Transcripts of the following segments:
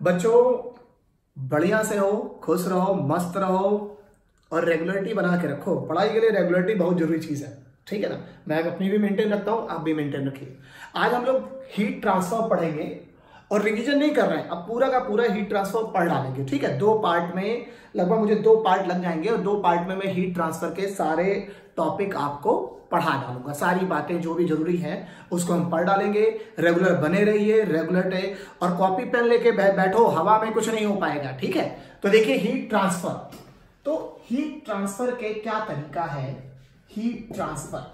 बच्चों, बढ़िया से हो खुश रहो, मस्त रहो और रेगुलरिटी बना के रखो। पढ़ाई के लिए रेगुलरिटी बहुत ज़रूरी चीज़ है, ठीक है ना? मैं अपनी भी मेंटेन रखता हूँ, आप भी मेंटेन रखिए। आज हम लोग हीट ट्रांसफ़र पढ़ेंगे और रिवीजन नहीं कर रहे हैं, अब पूरा का पूरा हीट ट्रांसफ़र पढ़ डालेंगे, ठीक है? दो पार्ट में, लगभग मुझे दो पार्ट लग जाएँगे और दो पार्ट में मैं हीट ट्रांसफ़र के सारे टॉपिक आपको पढ़ा डालूँगा। सारी बातें जो भी ज़रूरी हैं, उसको हम पढ़ डालेंगे। रेगुलर बने रहिए रेगुलर टे और कॉपी पेन लेके बैठो, हवा में कुछ नहीं हो पाएगा, ठीक है? तो देखिए हीट ट्रांसफ़र तो हीट ट्रांसफ़र के क्या तरीका है? हीट ट्रांसफ़र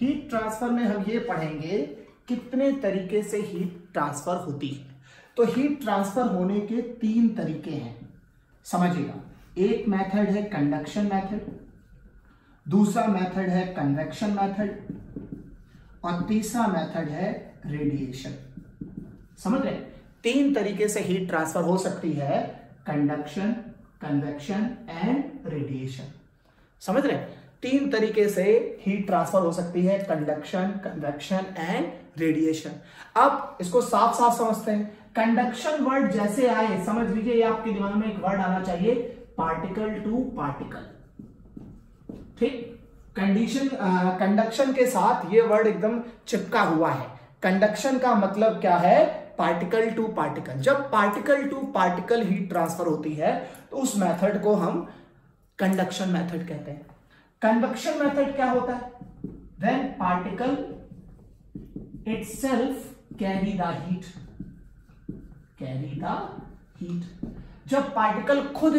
हीट ट्रांसफ़र में हम ये पढ़ेंगे, कितने तरीके से हीट ट्रांसफ़र होती है। तो हीट ट्रांसफ़र होने के तीन तरीके हैं। समझिएगा। एक मेथड है कंडक्शन मेथड दूसरा मेथड है कन्वेक्शन मेथड और तीसरा मेथड है रेडिएशन समझ रहे तीन तरीके से हीट ट्रांसफ़र हो सकती है कंडक्शन कन्वेक्शन एंड रेडिएशन समझ रहे तीन तरीके से हीट ट्रांसफ़र हो सकती है कंडक्शन कन्वेक्शन एंड रेडिएशन अब इसको साफ़ साफ़ समझते हैं। कंडक्शन वर्ड जैसे आए, समझ लीजिए आपके दिमाग में एक वर्ड आना चाहिए पार्टिकल टू पार्टिकल ठीक? कंडीशन कंडक्शन के साथ ये वर्ड एकदम चिपका हुआ है। कंडक्शन का मतलब क्या है? पार्टिकल टू पार्टिकल जब particle to particle heat transfer होती है तो उस मेथड को हम कंडक्शन मेथड कहते हैं। कन्वेक्शन मेथड क्या होता है? When particle itself carry the heat carry the heat जब पार्टिकल खुद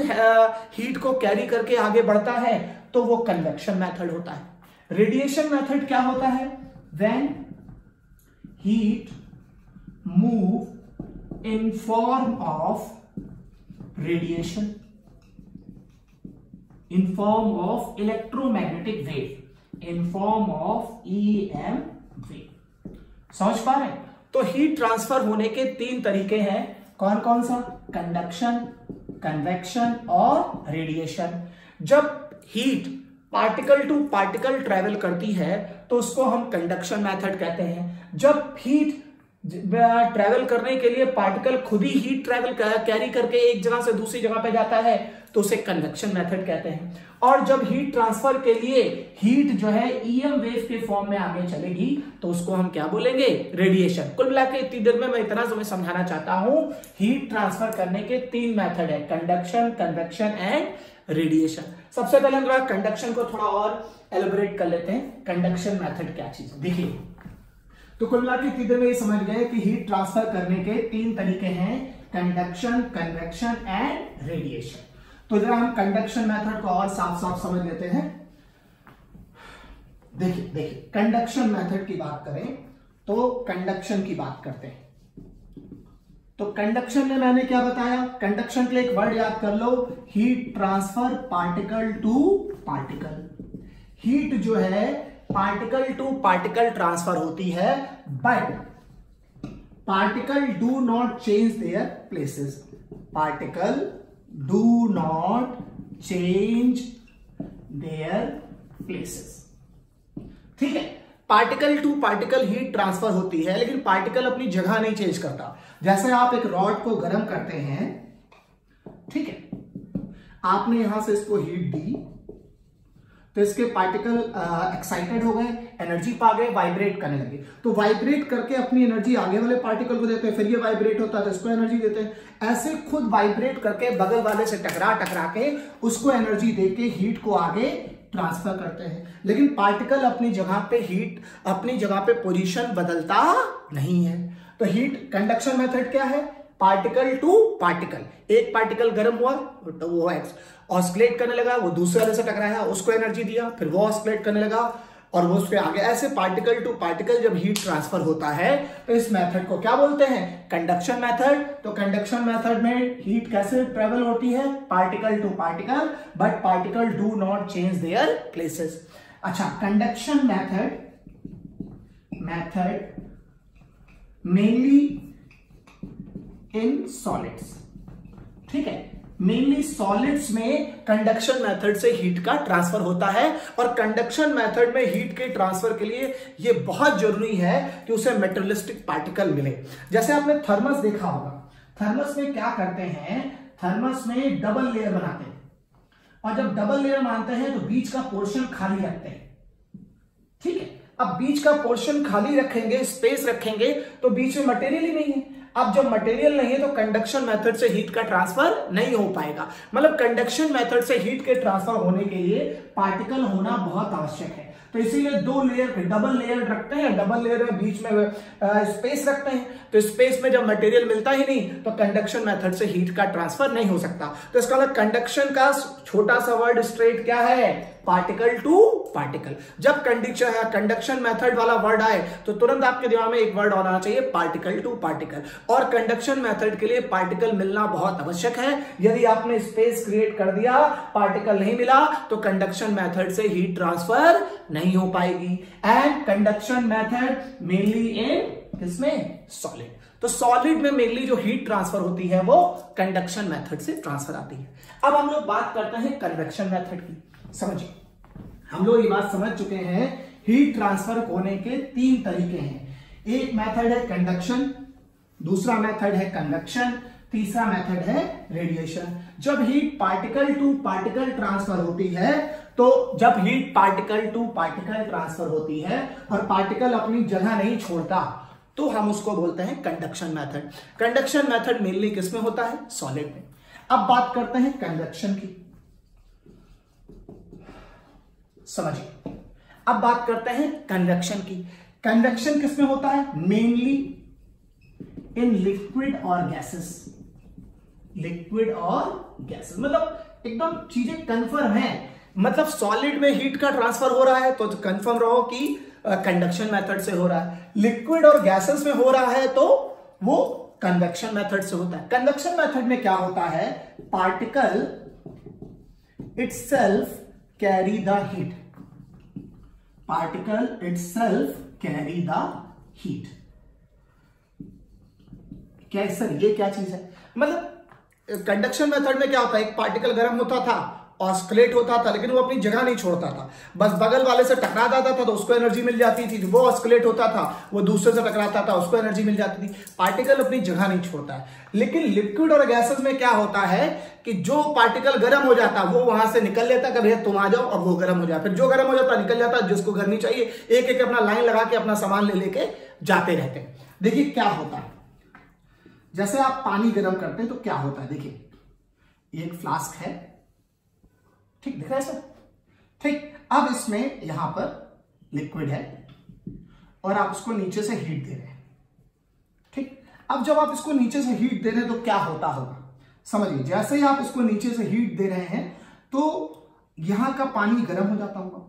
हीट को कैरी करके आगे बढ़ता है तो वो कन्वेक्शन मेथड होता है। रेडिएशन मेथड क्या होता है? When heat move in form of radiation in form of electromagnetic wave in form of E M wave समझ पा रहे हैं? तो हीट ट्रांसफ़र होने के तीन तरीके हैं। कौन कौन सा? कंडक्शन कन्वेक्शन और रेडिएशन जब heat particle to particle travel करती है तो उसको हम कंडक्शन मेथड कहते हैं। जब हीट ट्रेवल करने के लिए पार्टिकल खुद ही हीट ट्रेवल कैरी करके एक जगह से दूसरी जगह पे जाता है तो उसे कंडक्शन मेथड कहते हैं। और जब हीट ट्रांसफ़र के लिए हीट जो है ईएम वेव के फॉर्म में आगे चलेगी तो उसको हम क्या बोलेंगे? रेडिएशन कुल मिला के इतनी देर में मैं इतना समय समझाना चाहता हूँ। हीट ट्रांसफ़र करने के तीन मेथड है। कंडक्शन कन्वेक्शन एंड रेडिएशन सबसे पहले हम थोड़ा कंडक्शन को थोड़ा और एलिबरेट कर लेते हैं. कंडक्शन मेथड क्या चीज़ देखिए तो कुल मिला के में ये समझ गए कि हीट ट्रांसफ़र करने के तीन तरीके हैं कंडक्शन कन्वेक्शन एंड रेडिएशन तो जरा हम कंडक्शन मेथड को और साफ़ साफ़ समझ लेते हैं. देखिए देखिए कंडक्शन मेथड की बात करें तो कंडक्शन की बात करते हैं. तो कंडक्शन में मैंने क्या बताया? कंडक्शन के लिए एक वर्ड याद कर लो। Heat transfer particle to particle heat जो है पार्टिकल टू पार्टिकल ट्रांसफ़र होती है but particle do not change their places particle do not change their places ठीक है? Particle to particle heat transfer होती है, लेकिन पार्टिकल अपनी जगह नहीं चेंज करता। जैसे आप एक रॉड को गर्म करते हैं, ठीक है? आपने यहाँ से इसको हीट दी तो इसके पार्टिकल एक्साइटेड हो गए एनर्जी पा गए वाइब्रेट करने लगे। तो वाइब्रेट करके अपनी एनर्जी आगे वाले पार्टिकल को देते हैं, फिर ये वाइब्रेट होता है तो इसको एनर्जी देते हैं। ऐसे खुद वाइब्रेट करके बगल वाले से टकरा टकरा के उसको एनर्जी देके हीट को आगे ट्रांसफ़र करते हैं। लेकिन पार्टिकल अपनी जगह पे हीट अपनी जगह पे पोजीशन बदलता नहीं है। तो हीट कंडक्शन मेथड क्या है? पार्टिकल टू पार्टिकल एक पार्टिकल गर्म हुआ तो वो ऑस्कुलेट करने लगा, वो दूसरे वाले से टकराया, उसको एनर्जी दिया, फिर वो ऑस्कुलेट करने लगा, और वो उसके आगे ऐसे पार्टिकल टू पार्टिकल जब हीट ट्रांसफ़र होता है तो इस मेथड को क्या बोलते हैं? कंडक्शन मेथड तो कंडक्शन मेथड में हीट कैसे ट्रेवल होती है? Particle to particle but particle do not change their places अच्छा conduction method method mainly in solids ठीक है? मेनली सॉलिड्स में कंडक्शन मेथड से हीट का ट्रांसफ़र होता है और कंडक्शन मेथड में हीट के ट्रांसफ़र के लिए यह बहुत ज़रूरी है कि उसे मेटेरियलिस्टिक पार्टिकल मिले। जैसे आपने थर्मस देखा होगा। थर्मस में क्या करते हैं? थर्मस में डबल लेयर बनाते हैं। और जब डबल लेयर मानते हैं तो बीच का पोर्शन खाली रखते हैं। ठीक है? अब बीच का पोर्शन खाली रखेंगे स्पेस रखेंगे तो बीच में मटेरियल ही नहीं है। अब जब मटेरियल नहीं है तो कंडक्शन मेथड से हीट का ट्रांसफ़र नहीं हो पाएगा। मतलब कंडक्शन मेथड से हीट के ट्रांसफ़र होने के लिए पार्टिकल होना बहुत आवश्यक है। तो इसीलिए दो लेयर डबल लेयर रखते हैं डबल लेयर में बीच में स्पेस रखते हैं। तो स्पेस में जब मटेरियल मिलता ही नहीं तो कंडक्शन मेथड से हीट का ट्रांसफ़र नहीं हो सकता। तो इसका मतलब कंडक्शन का छोटा सा वर्ड स्ट्रेट क्या है? पार्टिकल टू पार्टिकल जब कंडक्शन कंडक्शन मेथड वाला वर्ड आए तो तुरंत आपके दिमाग में एक वर्ड होना चाहिए पार्टिकल टू पार्टिकल और कंडक्शन मेथड के लिए पार्टिकल मिलना बहुत आवश्यक है। यदि आपने स्पेस क्रिएट कर दिया पार्टिकल नहीं मिला तो कंडक्शन मेथड से हीट ट्रांसफ़र नहीं हो पाएगी। And conduction method mainly in किसमें? सॉलिड तो सॉलिड में मेनली जो हीट ट्रांसफ़र होती है, वो कंडक्शन मेथड से ट्रांसफ़र आती है। अब हम लोग बात करते हैं कन्वेक्शन मेथड की। समझिए। हम लोग ये बात समझ चुके हैं हीट ट्रांसफ़र होने के तीन तरीके हैं। एक मेथड है कंडक्शन दूसरा मेथड है कंडक्शन तीसरा मेथड है रेडिएशन जब heat particle to particle transfer होती है तो जब heat particle to particle transfer होती है और पार्टिकल अपनी जगह नहीं छोड़ता तो हम उसको बोलते हैं conduction method conduction method mainly किसमें होता है? सॉलिड में। अब बात करते हैं कंडक्शन की। समझिए अब बात करते हैं कन्वेक्शन की। कन्वेक्शन किसमें होता है? मेनली इन लिक्विड और गैसेस लिक्विड और गैसेस मतलब एकदम चीज़ें कंफर्म है। मतलब सॉलिड में हीट का ट्रांसफ़र हो रहा है तो कंफर्म रहो कि कंडक्शन मेथड से हो रहा है। लिक्विड और गैसेस में हो रहा है तो वो कन्वेक्शन मेथड से होता है। कन्वेक्शन मेथड में क्या होता है? Particle itself carry the heat particle itself carry the heat क्या सर ये क्या चीज़ है? मतलब कंडक्शन मेथड में क्या होता है? एक पार्टिकल गर्म होता था ऑस्कुलेट होता था, लेकिन वो अपनी जगह नहीं छोड़ता था। बस बगल वाले से टकरा जाता था तो उसको एनर्जी मिल जाती थी, वो ऑस्कुलेट होता था, वो दूसरे से टकराता था, उसको एनर्जी मिल जाती थी। पार्टिकल अपनी जगह नहीं छोड़ता है। लेकिन लिक्विड और गैसेस में क्या होता है कि जो पार्टिकल गर्म हो जाता, वो वहाँ से निकल लेता, कभी तुम आ जाओ और वो गर्म हो जाए। फिर जो गर्म हो जाता, निकल जाता, जिसको गर्मी चाहिए एक एक अपना लाइन लगा के अपना सामान ले लेके जाते रहते देखिए क्या होता है। जैसे आप पानी गर्म करते हैं तो क्या होता है? देखिए एक फ्लास्क है। ठीक, दिख रहा है सर ठीक, अब इसमें यहाँ पर लिक्विड है और आप उसको नीचे से हीट दे रहे हैं। ठीक, अब जब आप इसको नीचे से हीट दे रहे हैं तो क्या होता होगा? समझिए, जैसे ही आप इसको नीचे से हीट दे रहे हैं तो यहाँ का पानी गर्म हो जाता होगा।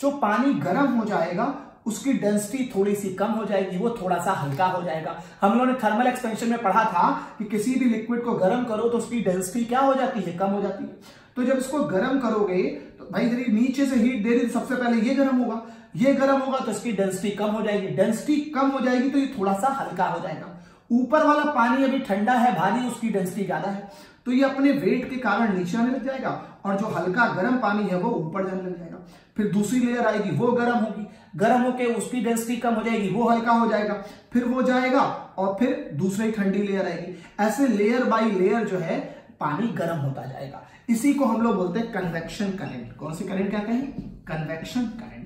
जो पानी गर्म हो जाएगा, उसकी डेंसिटी थोड़ी सी कम हो जाएगी, वो थोड़ा सा हल्का हो जाएगा। हम लोगों ने थर्मल एक्सपेंशन में पढ़ा था कि किसी भी लिक्विड को गर्म करो तो उसकी डेंसिटी क्या हो जाती है? कम हो जाती है। तो जब इसको गर्म करोगे तो भाई यदि नीचे से हीट दे रही तो सबसे पहले ये गर्म होगा। ये गर्म होगा तो इसकी डेंसिटी कम हो जाएगी। डेंसिटी कम हो जाएगी तो ये थोड़ा सा हल्का हो जाएगा। ऊपर वाला पानी अभी ठंडा है, भारी, उसकी डेंसिटी ज़्यादा है। तो ये अपने वेट के कारण नीचे आने लग जाएगा और जो हल्का गर्म पानी है वो ऊपर जाने लग जाएगा। फिर दूसरी लेयर आएगी, वो गर्म होगी। गर्म होके उसकी डेंसिटी कम हो जाएगी, वो हल्का हो जाएगा। फिर वो जाएगा और फिर दूसरी ठंडी लेयर आएगी। ऐसे लेयर बाई लेयर जो है पानी गर्म होता जाएगा। इसी को हम लोग बोलते हैं कन्वेक्शन करंट कौन सी करंट क्या कहें? कन्वेक्शन करंट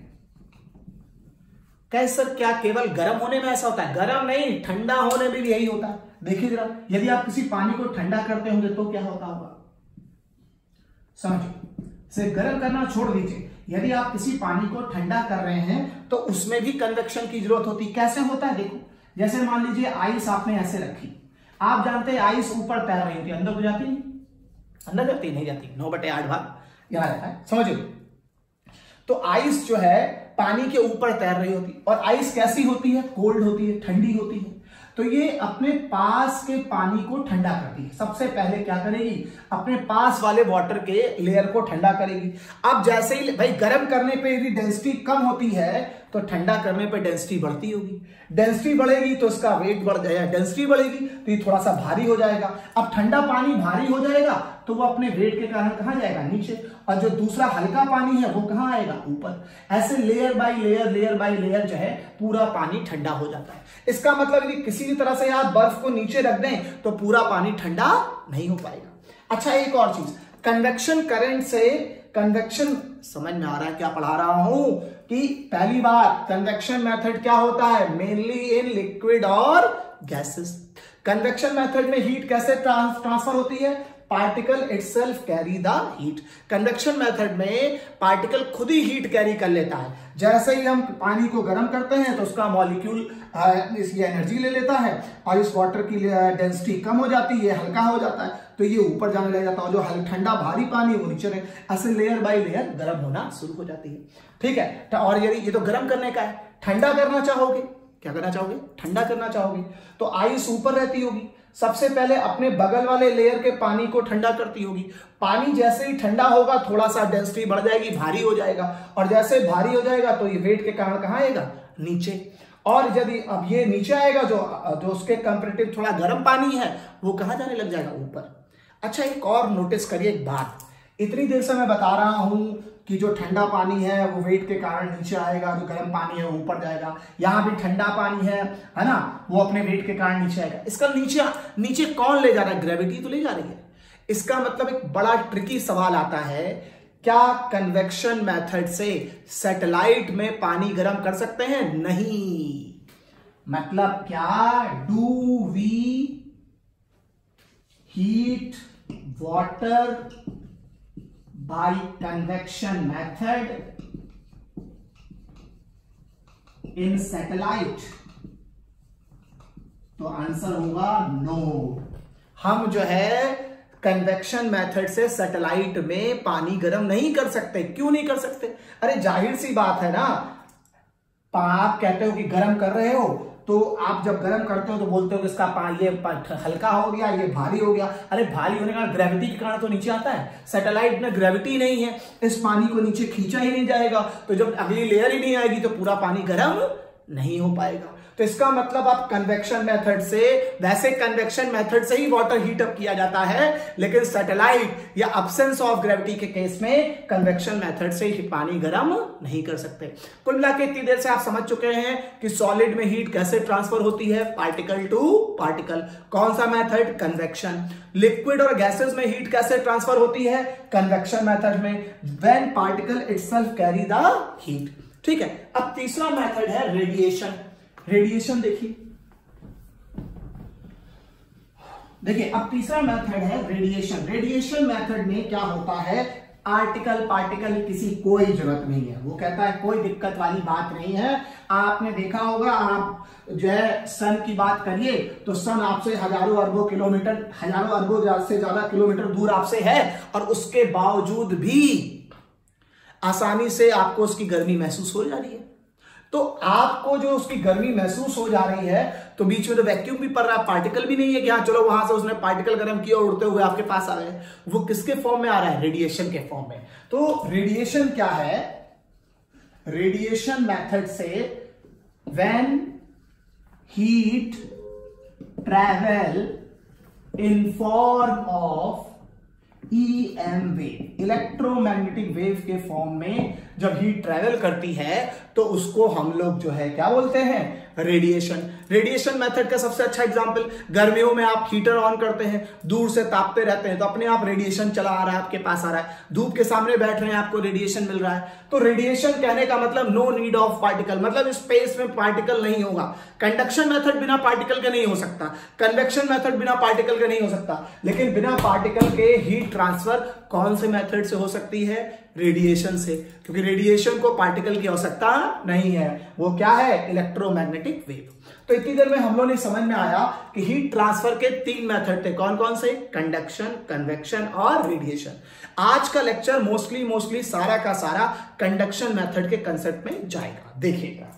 कैसे सर, क्या केवल गर्म होने में ऐसा होता है? गर्म नहीं, ठंडा होने में भी यही होता है। देखिए जरा, यदि आप किसी पानी को ठंडा करते होंगे तो क्या होता होगा? समझिए सिर्फ़ गर्म करना छोड़ दीजिए। यदि आप किसी पानी को ठंडा कर रहे हैं तो उसमें भी कन्वेक्शन की ज़रूरत होती। कैसे होता है? देखो, जैसे मान लीजिए आइस आपने ऐसे रखी। आप जानते हैं आइस ऊपर तैर रही होती है अंदर को जाती नहीं अंदर जाती नहीं जाती। नौ बटे आठ भाग यहाँ रहता है। समझो? तो आइस जो है, पानी के ऊपर तैर रही होती। और आइस कैसी होती है? कोल्ड होती है, ठंडी होती है। तो ये अपने पास के पानी को ठंडा करती है। सबसे पहले क्या करेगी? अपने पास वाले वाटर के लेयर को ठंडा करेगी। अब जैसे ही, भाई, गर्म करने पे यदि डेंसिटी कम होती है तो ठंडा करने पर डेंसिटी बढ़ती होगी। डेंसिटी बढ़ेगी तो इसका वेट बढ़ जाएगा डेंसिटी बढ़ेगी तो ये थोड़ा सा भारी हो जाएगा। अब ठंडा पानी भारी हो जाएगा तो वो अपने वेट के कारण कहाँ जाएगा? नीचे। और जो दूसरा हल्का पानी है वो कहाँ आएगा? ऊपर। ऐसे layer by layer layer by layer जो है, पूरा पानी ठंडा हो जाता है। इसका मतलब यदि किसी भी तरह से आप बर्फ़ को नीचे रख दें तो पूरा पानी ठंडा नहीं हो पाएगा। अच्छा एक और चीज़। कन्वेक्शन करंट से कन्वेक्शन समझ में आ रहा है? क्या पढ़ा रहा हूँ? कि पहली बात कन्वेक्शन मेथड क्या होता है? मेनली इन लिक्विड और गैसेस कन्वेक्शन मेथड में हीट कैसे ट्रांसफ़र होती है? Particle itself carry the heat convection method में पार्टिकल खुद ही हीट कैरी कर लेता है। जैसे ही हम पानी को गर्म करते हैं तो उसका मॉलिक्यूल इसकी एनर्जी ले लेता है और इस वाटर की डेंसिटी कम हो जाती है, हल्का हो जाता है। तो ये ऊपर जाने लग जाता है जो ठंडा भारी पानी वो नीचे ऐसे लेयर बाय लेयर गर्म होना शुरू हो जाती है। ठीक है? और यदि ये तो गर्म करने का है। ठंडा करना चाहोगे? क्या करना चाहोगे? ठंडा करना चाहोगे। तो आइस ऊपर रहती होगी। सबसे पहले अपने बगल वाले लेयर के पानी को ठंडा करती होगी। पानी जैसे ही ठंडा होगा थोड़ा सा डेंसिटी बढ़ जाएगी, भारी हो जाएगा। और जैसे भारी हो जाएगा तो ये वेट के कारण कहाँ आएगा? नीचे। और यदि अब ये नीचे आएगा, जो जो उसके कंपेरेटिव थोड़ा गर्म पानी है, वो कहाँ जाने लग जाएगा? ऊपर। अच्छा एक और नोटिस करिए एक बात। इतनी देर से मैं बता रहा हूँ कि जो ठंडा पानी है, वो वेट के कारण नीचे आएगा, जो गर्म पानी है, वो ऊपर जाएगा। यहाँ भी ठंडा पानी है है ना? वो अपने वेट के कारण नीचे आएगा। इसका नीचे नीचे कौन ले जा रहा है? ग्रेविटी तो ले जा रही है। इसका मतलब एक बड़ा ट्रिकी सवाल आता है, क्या कन्वेक्शन मेथड से सैटेलाइट में पानी गर्म कर सकते हैं? नहीं। मतलब क्या? Do we heat water by convection method in satellite. तो आंसर होगा नो हम जो है कन्वेक्शन मेथड से सैटेलाइट में पानी गर्म नहीं कर सकते। क्यों नहीं कर सकते? अरे ज़ाहिर सी बात है ना। आप कहते हो कि गर्म कर रहे हो तो आप जब गर्म करते हो तो बोलते हो कि इसका ये हल्का हो गया, ये भारी हो गया। अरे भारी होने का ग्रेविटी के कारण तो नीचे आता है। सैटेलाइट में ग्रेविटी नहीं है। इस पानी को नीचे खींचा ही नहीं जाएगा। तो जब अगली लेयर ही नहीं आएगी तो पूरा पानी गर्म नहीं हो पाएगा। तो इसका मतलब आप कन्वेक्शन मेथड से, वैसे कन्वेक्शन मेथड से ही वाटर हीट अप किया जाता है, लेकिन सैटेलाइट या अब्सेंस ऑफ़ ग्रेविटी के केस में कन्वेक्शन मेथड से ही पानी गर्म नहीं कर सकते। कुल मिला के इतनी देर से आप समझ चुके हैं कि सॉलिड में हीट कैसे ट्रांसफ़र होती है पार्टिकल टू पार्टिकल कौन सा मेथड कन्वेक्शन लिक्विड और गैसेस में हीट कैसे ट्रांसफ़र होती है? कन्वेक्शन मेथड में। When particle it carry the heat ठीक है? अब तीसरा मेथड है रेडिएशन रेडिएशन देखिए देखिए, अब तीसरा मेथड है रेडिएशन रेडिएशन मेथड में क्या होता है? आर्टिकल पार्टिकल किसी कोई ज़रूरत नहीं है। वो कहता है, कोई दिक्कत वाली बात नहीं है। आपने देखा होगा, आप जो है सन की बात करिए तो सन आपसे हज़ारों अरबों किलोमीटर, हज़ारों अरबों से ज़्यादा किलोमीटर दूर आपसे है, और उसके बावजूद भी आसानी से आपको उसकी गर्मी महसूस हो जा रही है। तो आपको जो उसकी गर्मी महसूस हो जा रही है तो बीच में तो वैक्यूम भी पड़ रहा है पार्टिकल भी नहीं है कि हाँ चलो वहाँ से उसने पार्टिकल गर्म किया और उड़ते हुए आपके पास आ गए वो किसके फॉर्म में आ रहा है? रेडिएशन के फॉर्म में। तो रेडिएशन क्या है? रेडिएशन मेथड से when heat travel in form of E M wave electromagnetic wave के फॉर्म में जब हीट ट्रेवल करती है तो उसको हम लोग जो है क्या बोलते हैं? रेडिएशन रेडिएशन मेथड का सबसे अच्छा एग्जांपल गर्मियों में आप हीटर ऑन करते हैं, दूर से तापते रहते हैं तो अपने आप रेडिएशन चला आ रहा है, आपके पास आ रहा है। धूप के सामने बैठ रहे हैं, आपको रेडिएशन मिल रहा है। तो रेडिएशन कहने का मतलब नो नीड ऑफ़ पार्टिकल मतलब स्पेस में पार्टिकल नहीं होगा। कंडक्शन मेथड बिना पार्टिकल के नहीं हो सकता। कन्वेक्शन मेथड बिना पार्टिकल के नहीं हो सकता। लेकिन बिना पार्टिकल के हीट ट्रांसफ़र कौन से मेथड से हो सकती है? रेडिएशन से, क्योंकि रेडिएशन को पार्टिकल की आवश्यकता नहीं है। वो क्या है? Electromagnetic wave. तो इतनी देर में हम लोग ने समझ में आया कि हीट ट्रांसफ़र के तीन मेथड थे। कौन कौन से? कंडक्शन, कन्वेक्शन और रेडिएशन। आज का लेक्चर मोस्टली मोस्टली सारा का सारा कंडक्शन मेथड के कंसेप्ट में जाएगा। देखिएगा।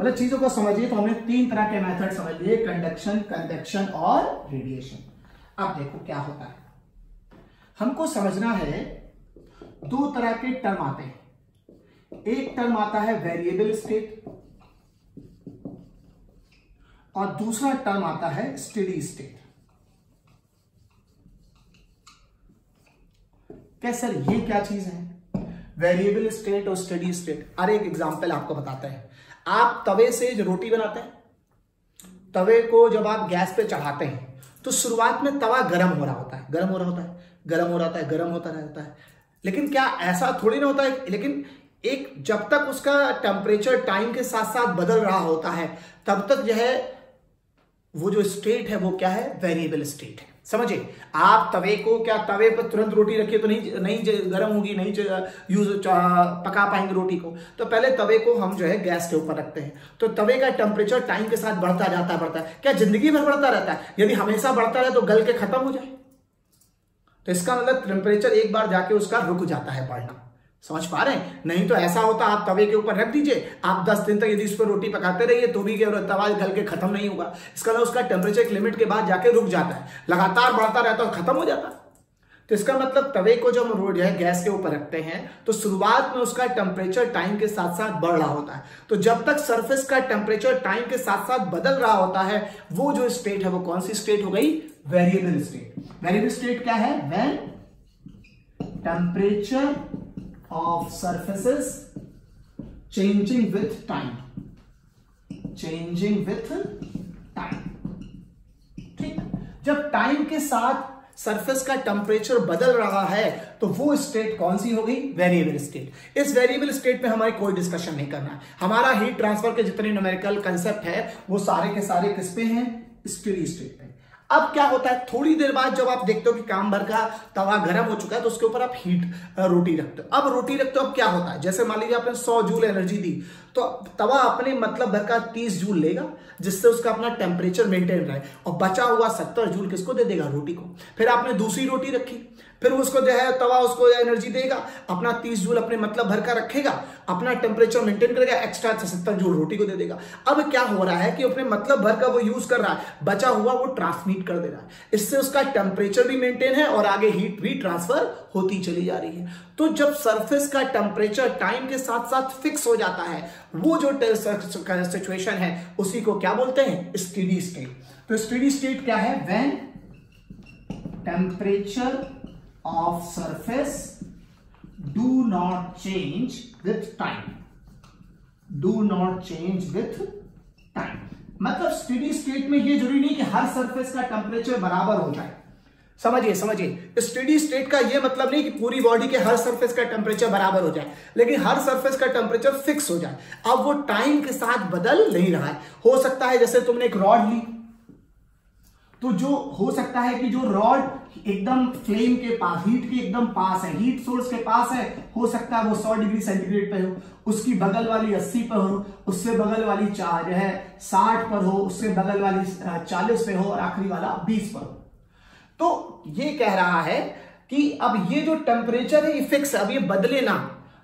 मतलब चीज़ों को समझिए तो हमने तीन तरह के मेथड समझ लिए। कंडक्शन, कन्वेक्शन और रेडिएशन। अब देखो क्या होता है। हमको समझना है दो तरह के टर्म आते हैं। एक टर्म आता है वेरिएबल स्टेट और दूसरा टर्म आता है स्टडी स्टेट क्या सर, ये क्या चीज़ है? वेरिएबल स्टेट और स्टडी स्टेट अरे एक एग्जांपल आपको बताते हैं। आप तवे से जो रोटी बनाते हैं, तवे को जब आप गैस पे चढ़ाते हैं तो शुरुआत में तवा गर्म हो रहा होता है। गर्म हो रहा होता है, गर्म हो रहा होता है, गर्म होता रहता है। लेकिन क्या ऐसा थोड़ी ना होता है? लेकिन एक जब तक उसका टेम्परेचर टाइम के साथ साथ बदल रहा होता है, तब तक जो है, वो जो स्टेट है, वो क्या है? वेरिएबल स्टेट है। समझिए आप तवे को क्या, तवे पर तुरंत रोटी रखिए तो नहीं नहीं गर्म होगी, नहीं यूज़ पका पाएँगे रोटी को। तो पहले तवे को हम जो है, गैस के ऊपर रखते हैं। तो तवे का टेम्परेचर टाइम के साथ बढ़ता जाता है, बढ़ता है। क्या ज़िंदगी भर बढ़ता रहता है? यदि हमेशा बढ़ता रहे तो गल के खत्म हो जाए। तो इसका मतलब टेम्परेचर एक बार जाके उसका रुक जाता है बढ़ना समझ पा रहे हैं? नहीं तो ऐसा होता, आप तवे के ऊपर रख दीजिए। आप 10 दिन तक यदि इस पर रोटी पकाते रहिए तो भी तवा गल के खत्म नहीं होगा। इसका मतलब उसका टेम्परेचर एक लिमिट के बाद जाके रुक जाता है। लगातार बढ़ता रहता है खत्म हो जाता है। तो इसका मतलब तवे को जब हम जो है गैस के ऊपर रखते हैं तो शुरुआत में उसका टेम्परेचर टाइम के साथ साथ बढ़ रहा होता है। तो जब तक सरफेस का टेम्परेचर टाइम के साथ साथ बदल रहा होता है, वो जो स्टेट है, वो कौन सी स्टेट हो गई? वेरिएबल स्टेट वेरिएबल स्टेट क्या है? When temperature of surfaces changing with time. Changing with time. ठीक? जब टाइम के साथ सरफेस का टेम्परेचर बदल रहा है तो वो स्टेट कौन सी हो गई? वेरिएबल स्टेट इस वेरिएबल स्टेट में हमारी कोई डिस्कशन नहीं करना है। हमारा हीट ट्रांसफ़र के जितने न्यूमेरिकल कंसेप्ट है, वो सारे के सारे किस पे हैं? स्टेडी स्टेट पे। अब क्या होता है? थोड़ी देर बाद जब आप देखते हो कि काम भर का तवा गर्म हो चुका है तो उसके ऊपर आप हीट रोटी रखते हो। अब रोटी रखते हो, अब क्या होता है? जैसे मान लीजिए आपने 100 जूल एनर्जी दी तो तवा अपने मतलब भर का 30 जूल लेगा, जिससे उसका अपना टेम्परेचर मेंटेन रहे और बचा हुआ 70 जूल किसको दे देगा? रोटी को। फिर आपने दूसरी रोटी रखी फिर उसको जो है तवा, उसको एनर्जी देगा, अपना तीस जूल अपने मतलब भर का रखेगा, अपना टेम्परेचर मेंटेन करेगा एक्स्ट्रा सत्तर जूल रोटी को दे देगा। अब क्या हो रहा है कि अपने मतलब भर का वो यूज़ कर रहा है, बचा हुआ वो ट्रांसमिट कर दे रहा है। इससे उसका टेम्परेचर भी मेंटेन है और आगे हीट भी ट्रांसफ़र होती चली जा रही है। तो जब सरफेस का टेम्परेचर टाइम के साथ साथ फिक्स हो जाता है, वो जो सिचुएशन है, उसी को क्या बोलते हैं? स्टीडी स्टेट तो स्टीडी स्टेट क्या है? When temperature of surface do not change with time. Do not change with time. मतलब स्टेडी स्टेट में ये ज़रूरी नहीं कि हर सरफेस का टेम्परेचर बराबर हो जाए। समझिए समझिए। स्टेडी स्टेट का ये मतलब नहीं कि पूरी बॉडी के हर सरफेस का टेम्परेचर बराबर हो जाए, लेकिन हर सरफेस का टेम्परेचर फिक्स हो जाए। अब वो टाइम के साथ बदल नहीं रहा है। हो सकता है जैसे तुमने एक रॉड ली। तो जो हो सकता है कि जो रॉड एकदम फ्लेम के पास हीट के एकदम पास है हीट सोर्स के पास है, हो सकता है वो 100 डिग्री सेंटीग्रेड पे हो, उसकी बगल वाली 80 पर हो, उससे बगल वाली चार जो है 60 पर हो, उससे बगल वाली 40 पे हो और आखिरी वाला 20 पर हो। तो ये कह रहा है कि अब ये जो टेम्परेचर है, ये फिक्स अब ये बदले ना।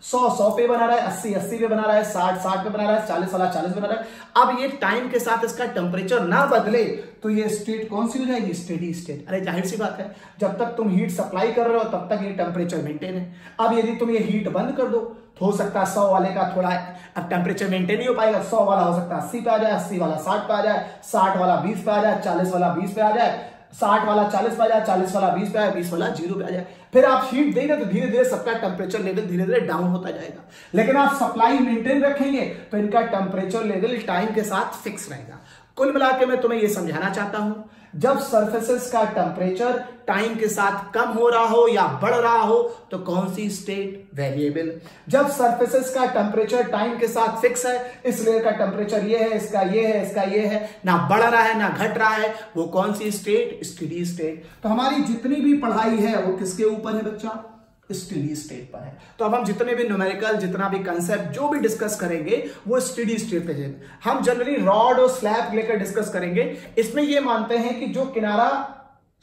सौ सौ पे बना रहा है, अस्सी अस्सी पे बना रहा है, साठ साठ पे बना रहा है, चालीस वाला चालीस बना रहा है। अब ये टाइम के साथ इसका टेम्परेचर ना बदले तो ये स्टेट कौन सी हो जाएगी? स्टेडी स्टेट अरे, ज़ाहिर सी बात है, जब तक तुम हीट सप्लाई कर रहे हो, तब तक ये टेम्परेचर मेंटेन है। अब यदि तुम ये हीट बंद कर दो तो हो सकता है सौ वाले का थोड़ा, अब टेम्परेचर मेंटेन नहीं हो पाएगा। सौ वाला हो सकता है अस्सी पे आ जाए, अस्सी वाला साठ पे आ जाए, साठ वाला बीस पे आ जाए, चालीस वाला बीस पे आ जाए साठ वाला, चालीस पे आ जाए चालीस वाला, बीस पे आए बीस वाला, ज़ीरो पे आ जाए। फिर आप हीट देंगे तो धीरे धीरे सबका टेम्परेचर लेवल धीरे धीरे डाउन होता जाएगा। लेकिन आप सप्लाई मेंटेन रखेंगे तो इनका टेम्परेचर लेवल टाइम के साथ फिक्स रहेगा। कुल मिला मैं तुम्हें यह समझाना चाहता हूँ जब सरफेसेस का टेम्परेचर टाइम के साथ कम हो रहा हो या बढ़ रहा हो तो कौन सी स्टेट वेरिएबल जब सरफेसेस का टेम्परेचर टाइम के साथ फिक्स है, इस लेयर का टेम्परेचर ये है, इसका ये है, इसका ये है, ना बढ़ रहा है, ना घट रहा है, वो कौन सी स्टेट स्टडी स्टेट तो हमारी जितनी भी पढ़ाई है, वो किसके ऊपर है बच्चा? स्टडी स्टेट पर है। तो अब हम जितने भी न्यूमेरिकल जितना भी कंसेप्ट जो भी डिस्कस करेंगे, वो स्टडी स्टेट पे है। हम जनरली रॉड और स्लैब लेकर डिस्कस करेंगे। इसमें ये मानते हैं कि जो किनारा,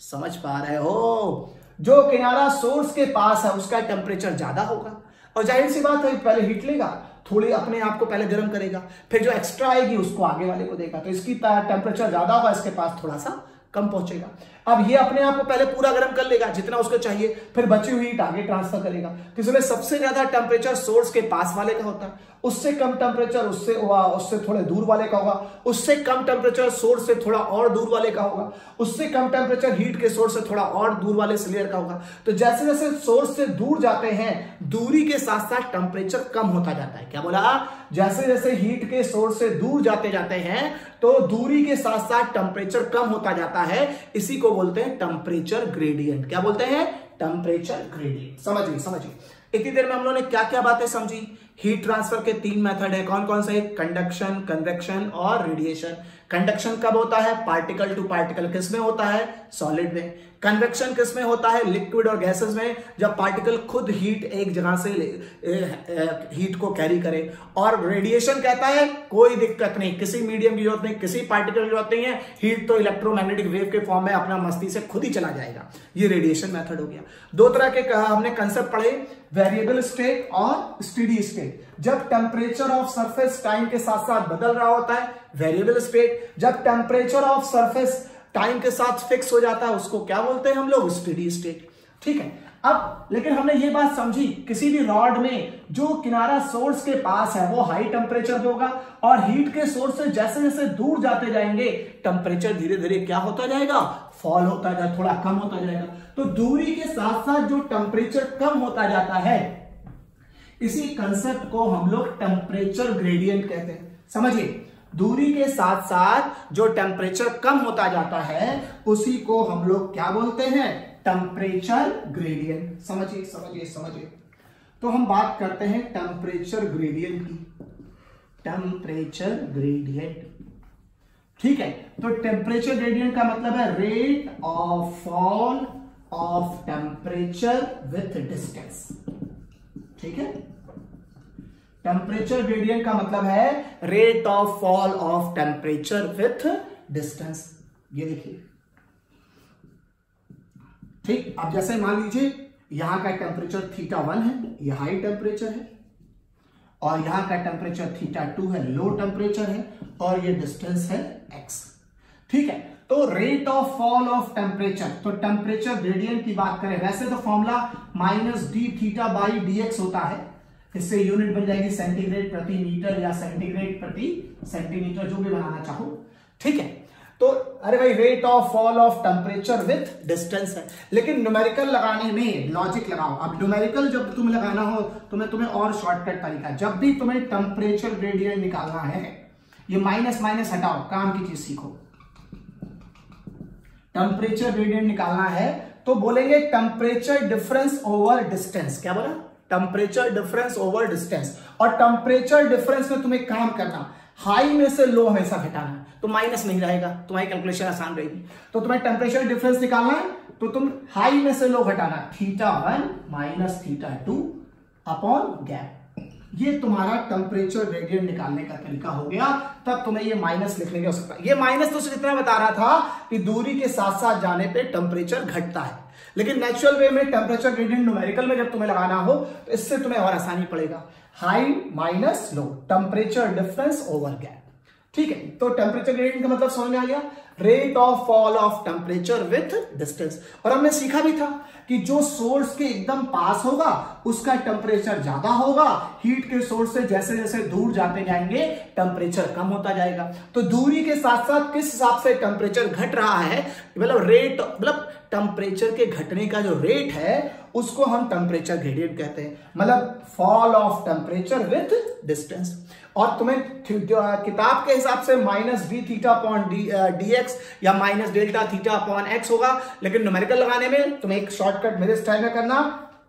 समझ पा रहे हो? जो किनारा सोर्स के पास है, उसका टेम्परेचर ज़्यादा होगा। और ज़ाहिर सी बात है, पहले हीट लेगा, थोड़ी अपने आप को पहले गर्म करेगा, फिर जो एक्स्ट्रा आएगी, उसको आगे वाले को देगा। तो इसकी टेम्परेचर ज़्यादा होगा, इसके पास थोड़ा सा कम पहुंचेगा। अब ये अपने आप को पहले पूरा गर्म कर लेगा, जितना उसको चाहिए, फिर बची हुई आगे ट्रांसफ़र करेगा। तो इसमें सबसे ज़्यादा टेम्परेचर सोर्स के पास वाले का होता है। उससे कम टेम्परेचर उससे उससे थोड़े दूर वाले का होगा। उससे कम टेम्परेचर सोर्स से थोड़ा और दूर वाले का होगा। उससे कम टेम्परेचर हीट के सोर्स से थोड़ा और दूर वाले स्लेयर का होगा। तो जैसे जैसे सोर्स से दूर जाते हैं, दूरी के साथ साथ टेम्परेचर कम होता जाता है। क्या बोला? जैसे जैसे हीट के सोर्स से दूर जाते जाते हैं तो दूरी के साथ साथ टेम्परेचर कम होता जाता है। इसी को बोलते हैं टेम्परेचर ग्रेडियंट क्या बोलते हैं? टेम्परेचर ग्रेडियंट समझिए समझिए इतनी देर में हम लोगों ने क्या क्या बातें समझी? हीट ट्रांसफ़र के तीन मेथड है। कौन कौन से? कंडक्शन कन्वेक्शन और रेडिएशन कंडक्शन कब होता है? पार्टिकल टू पार्टिकल किसमें होता है? सॉलिड में। कन्वेक्शन किसमें होता है? लिक्विड और गैसेस में जब पार्टिकल खुद हीट एक जगह से ए, ए, हीट को कैरी करे। और रेडिएशन कहता है कोई दिक्कत नहीं किसी मीडियम की ज़रूरत नहीं किसी पार्टिकल की ज़रूरत नहीं है हीट तो इलेक्ट्रोमैग्नेटिक वेव के फॉर्म में अपना मस्ती से खुद ही चला जाएगा। ये रेडिएशन मेथड हो गया। दो तरह के हमने कंसेप्ट पढ़े वेरिएबल स्टेट और स्टीडी स्टेट जब टेम्परेचर ऑफ़ सरफेस टाइम के साथ साथ बदल रहा होता है वेरिएबल स्टेट जब टेम्परेचर ऑफ़ सरफेस टाइम के साथ फिक्स हो जाता है, उसको क्या बोलते हैं हम लोग? Steady state. ठीक है? अब, लेकिन हमने ये बात समझी, किसी भी रॉड में जो किनारा सोर्स के पास है, वो हाई टेम्परेचर पे होगा और हीट के सोर्स से जैसे जैसे दूर जाते जाएँगे टेम्परेचर धीरे धीरे क्या होता जाएगा? फॉल होता जाएगा थोड़ा कम होता जाएगा। तो दूरी के साथ साथ जो टेम्परेचर कम होता जाता है, इसी कंसेप्ट को हम लोग टेम्परेचर ग्रेडियंट कहते हैं। समझिए? दूरी के साथ साथ जो टेम्परेचर कम होता जाता है, उसी को हम लोग क्या बोलते हैं? टेम्परेचर ग्रेडियंट समझिए समझिए समझिए। तो हम बात करते हैं टेम्परेचर ग्रेडियंट की। टेम्परेचर ग्रेडियंट ठीक है? तो टेम्परेचर ग्रेडियंट का मतलब है rate of fall of temperature with distance ठीक है? टेम्परेचर ग्रेडियंट का मतलब है rate of fall of temperature with distance ये देखिए। ठीक, अब जैसे मान लीजिए, यहाँ का टेम्परेचर थीटा वन है, ये हाई टेम्परेचर है, और यहाँ का टेम्परेचर थीटा टू है लो टेम्परेचर है, और ये डिस्टेंस है एक्स ठीक है तो rate of fall of temperature तो टेम्परेचर ग्रेडियंट की बात करें, वैसे तो formula minus D theta by D X होता है इससे यूनिट बन जाएगी सेंटीग्रेड प्रति मीटर या सेंटीग्रेड प्रति सेंटीमीटर जो भी बनाना चाहो। ठीक है? तो अरे भाई rate of fall of temperature with distance है। लेकिन न्यूमेरिकल लगाने में लॉजिक लगाओ। अब न्यूमेरिकल जब तुम्हें लगाना हो तो मैं तुम्हें और शॉर्टकट तरीका जब भी तुम्हें टेम्परेचर ग्रेडियंट निकालना है, ये माइनस माइनस हटाओ। काम की चीज़ सीखो। टेम्परेचर ग्रेडियंट निकालना है तो बोलेंगे टेम्परेचर डिफरेंस ओवर डिस्टेंस क्या बोला? टेम्परेचर डिफरेंस ओवर डिस्टेंस और टेम्परेचर डिफरेंस में तुम्हें काम करना हाई में से लो हमेशा घटाना तो माइनस नहीं रहेगा, तुम्हारी कैलकुलेशन आसान रहेगी। तो तुम्हें टेम्परेचर डिफरेंस निकालना है तो तुम हाई में से लो घटाना theta one minus theta two upon gap ये तुम्हारा टेम्परेचर ग्रेडियंट निकालने का तरीका हो गया, तब तुम्हें ये माइनस लिखने की आवश्यकता। ये माइनस तो सिर्फ़ इतना बता रहा था कि दूरी के साथ साथ जाने पे टेम्परेचर घटता है। लेकिन नेचुरल वे में टेम्परेचर ग्रेडियंट न्यूमेरिकल में जब तुम्हें लगाना हो तो इससे तुम्हें और आसानी पड़ेगा। High minus low temperature difference over gap ठीक है? तो टेम्परेचर ग्रेडियंट का मतलब समझ में आ गया? Rate of fall of temperature with distance और हमने सीखा भी था कि जो सोर्स के एकदम पास होगा, उसका टेम्परेचर ज़्यादा होगा। हीट के सोर्स से जैसे जैसे दूर जाते जाएँगे टेम्परेचर कम होता जाएगा। तो दूरी के साथ साथ किस हिसाब से टेम्परेचर घट रहा है? मतलब रेट मतलब टेम्परेचर के घटने का जो रेट है उसको हम टेम्परेचर ग्रेडियंट कहते हैं। मतलब fall of temperature with distance और तुम्हें किताब के हिसाब से minus D theta upon D X या minus delta theta upon X होगा। लेकिन न्यूमेरिकल लगाने में तुम्हें एक शॉर्टकट मेरे स्टाइल में करना।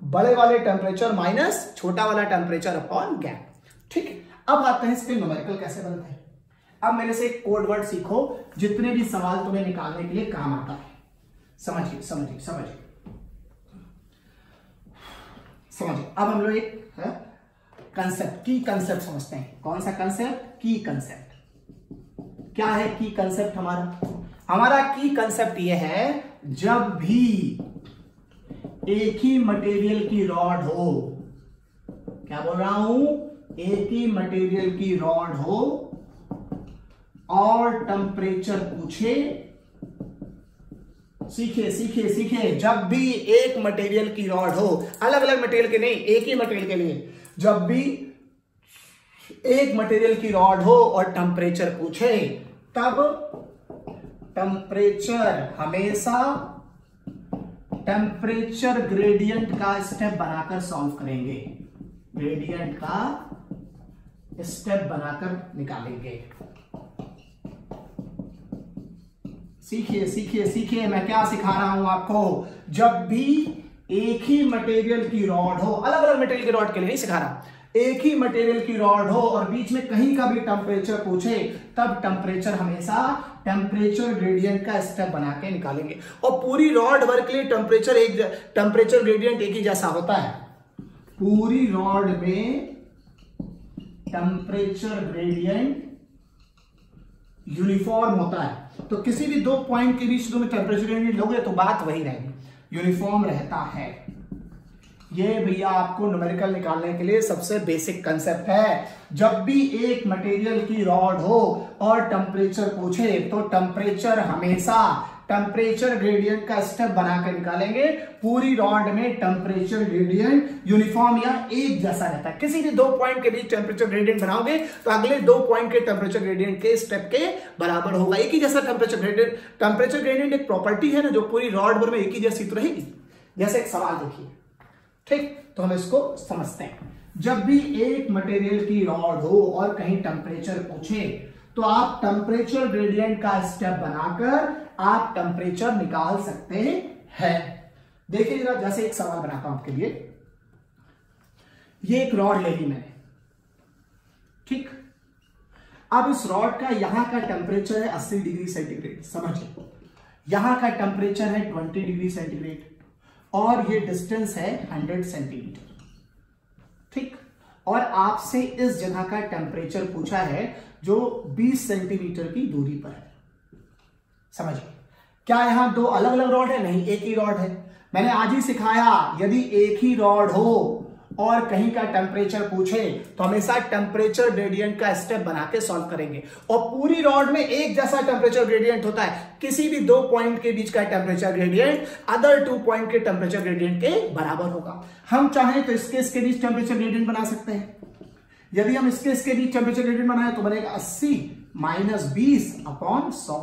बड़े वाले टेम्परेचर माइनस छोटा वाला टेम्परेचर अपॉन गैप ठीक अब आते हैं इसके न्यूमेरिकल कैसे बनते हैं। अब मेरे से एक कोड वर्ड सीखो। जितने भी सवाल तुम्हें निकालने के लिए काम आता है। समझिए समझिए समझिए। समझिए अब हम लोग एक कंसेप्ट की कंसेप्ट समझते हैं। कौन सा कंसेप्ट की कंसेप्ट क्या है की कंसेप्ट हमारा? हमारा की कंसेप्ट यह है, जब भी एक ही मटेरियल की रॉड हो, क्या बोल रहा हूँ? एक ही मटेरियल की रॉड हो, और टेम्परेचर पूछे सीखिए सीखिए सीखिए जब भी एक मटेरियल की रॉड हो अलग अलग मटेरियल के नहीं, एक ही मटेरियल के लिए। जब भी एक मटेरियल की रॉड हो और टेम्परेचर पूछे, तब टेम्परेचर हमेशा टेम्परेचर ग्रेडियंट का स्टेप बनाकर सॉल्व करेंगे। ग्रेडियंट का स्टेप बनाकर निकालेंगे। सीखिए सीखिए सीखिए, मैं क्या सिखा रहा हूँ आपको? जब भी एक ही मटेरियल की रॉड हो अलग अलग मटेरियल की रॉड के लिए नहीं सिखा रहा। एक ही मटेरियल की रॉड हो और बीच में कहीं का भी टेम्परेचर पूछे, तब टेम्परेचर हमेशा टेम्परेचर ग्रेडियंट का स्टेप बना के निकालेंगे। और पूरी रॉड वर्क के लिए टेम्परेचर एक टेम्परेचर ग्रेडियंट एक ही जैसा होता है। पूरी रॉड में टेम्परेचर ग्रेडियंट यूनिफॉर्म होता है। तो किसी भी दो पॉइंट के बीच तुम्हें टेम्परेचर यूनिट लोगे तो बात वही रहेगी। यूनिफॉर्म रहता है। ये भैया आपको न्यूमेरिकल निकालने के लिए सबसे बेसिक कंसेप्ट है। जब भी एक मटेरियल की रॉड हो और टेम्परेचर पूछे तो टेम्परेचर हमेशा टेम्परेचर ग्रेडियंट का स्टेप बनाकर निकालेंगे। पूरी रॉड में टेम्परेचर ग्रेडियंट यूनिफॉर्म या एक जैसा रहता है। किसी भी दो पॉइंट के बीच टेम्परेचर ग्रेडियंट बनाओगे तो अगले दो पॉइंट के टेम्परेचर ग्रेडियंट के स्टेप के बराबर होगा। एक ही जैसा टेम्परेचर ग्रेडियंट टेम्परेचर ग्रेडियंट एक प्रॉपर्टी है ना, जो पूरी रॉड भर में एक ही जैसी तो रहेगी? जैसे एक सवाल देखिए। ठीक तो हम इसको समझते हैं। जब भी एक मटेरियल की रॉड हो और कहीं टेम्परेचर पूछे तो आप टेम्परेचर ग्रेडियंट का स्टेप बनाकर आप टेम्परेचर निकाल सकते हैं। देखिए जरा जैसे एक सवाल बनाता हूँ आपके लिए। ये एक रॉड ले ली मैंने। ठीक? अब इस रॉड का यहाँ का टेम्परेचर है 80 डिग्री सेंटीग्रेड समझिए यहाँ का टेम्परेचर है 20 डिग्री सेंटीग्रेड और ये डिस्टेंस है 100 सेंटीमीटर ठीक? और आपसे इस जगह का टेम्परेचर पूछा है, जो 20 सेंटीमीटर की दूरी पर है। समझिए। क्या यहाँ दो अलग अलग रॉड है? नहीं, एक ही रॉड है। मैंने आज ही सिखाया, यदि एक ही रॉड हो और कहीं का टेम्परेचर पूछे तो हमेशा टेम्परेचर ग्रेडियंट का स्टेप बना के सॉल्व करेंगे। और पूरी रॉड में एक जैसा टेम्परेचर ग्रेडियंट होता है, किसी भी दो पॉइंट के बीच का temperature gradient other two point के टेम्परेचर ग्रेडियंट के बराबर होगा। हम चाहें तो इसके इसके बीच टेम्परेचर ग्रेडियंट बना सकते हैं। यदि हम इसके इसके बीच टेम्परेचर ग्रेडियंट बनाए तो बनेगा 80 माइनस बीस अपॉन सौ।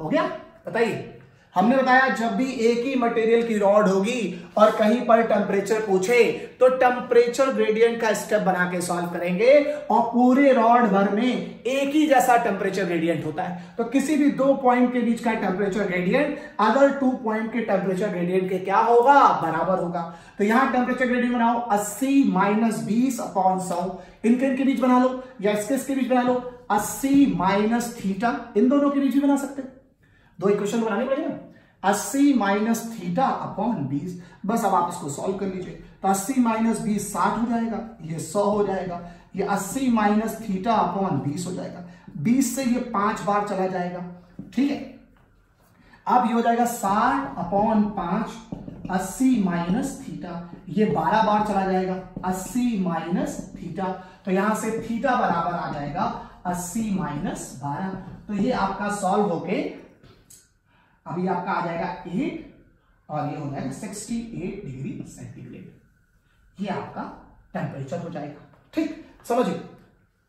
हो गया? बताइए। हमने बताया जब भी एक ही मटेरियल की रॉड होगी और कहीं पर टेम्परेचर पूछे तो टेम्परेचर ग्रेडियंट का स्टेप बना के सॉल्व करेंगे और पूरे रॉड भर में एक ही जैसा टेम्परेचर ग्रेडियंट होता है। तो किसी भी दो पॉइंट के बीच का टेम्परेचर ग्रेडियंट अगर टू पॉइंट के टेम्परेचर ग्रेडियंट के क्या होगा? बराबर होगा। तो यहाँ टेम्परेचर ग्रेडियंट बनाओ 80 माइनस बीस अपॉन सौ। इनके इनके बीच बना लो? या इसके इसके बीच बना लो? 80 माइनस थीटा इन दोनों के बीच भी बना सकते हैं। दो इक्वेशन बनाने पड़ेगा अस्सी माइनस थीटा अपॉन बीस, बस अब आप इसको सॉल्व कर लीजिए। तो अस्सी माइनस बीस साठ हो जाएगा, ये सौ हो जाएगा, ये अस्सी माइनस थीटा अपॉन बीस हो जाएगा। बीस से ये पाँच बार चला जाएगा, ठीक है? अब ये हो जाएगा साठ अपॉन पाँच, अस्सी माइनस थीटा ये बारह बार चला जाएगा, अस्सी माइनस थीटा तो यहाँ से थीटा बराबर आ जाएगा अस्सी माइनस बारह। तो ये आपका सॉल्व होके अभी आपका आ जाएगा एट और ये हो जाएगा सिक्सटी एट डिग्री सेंटीग्रेड ये आपका टेम्परेचर हो जाएगा। ठीक समझिए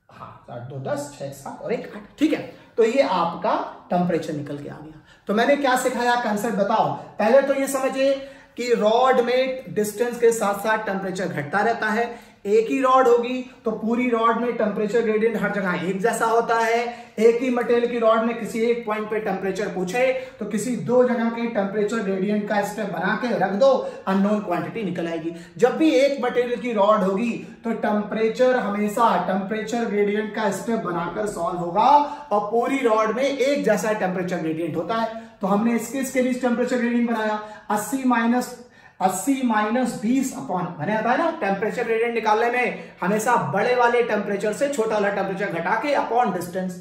हाँ आठ, दो, दस, छह, सात और एक, आठ। ठीक है तो ये आपका टेम्परेचर निकल के आ गया। तो मैंने क्या सिखाया कंसेप्ट बताओ। पहले तो ये समझिए कि रॉड में डिस्टेंस के साथ साथ टेम्परेचर घटता रहता है। एक ही रॉड होगी तो पूरी रॉड में टेम्परेचर ग्रेडियंट हर जगह एक जैसा होता है। एक ही मटेरियल की रॉड में किसी एक पॉइंट पे टेम्परेचर पूछे तो किसी दो जगह के टेम्परेचर ग्रेडियंट का स्टेप बना के रख दो अननोन क्वांटिटी निकल आएगी। जब भी एक मटेरियल की रॉड होगी तो टेम्परेचर हमेशा टेम्परेचर ग्रेडियंट का स्टेप बनाकर सॉल्व होगा, और पूरी रॉड में एक जैसा टेम्परेचर ग्रेडियंट होता है। तो हमने इसके इसके बीच टेम्परेचर ग्रेडियंट बनाया। 80 माइनस अस्सी माइनस बीस अपॉन मैंने बताया ना टेम्परेचर ग्रेडियंट निकालने में हमेशा बड़े वाले टेम्परेचर से छोटा वाला टेम्परेचर घटा के अपॉन डिस्टेंस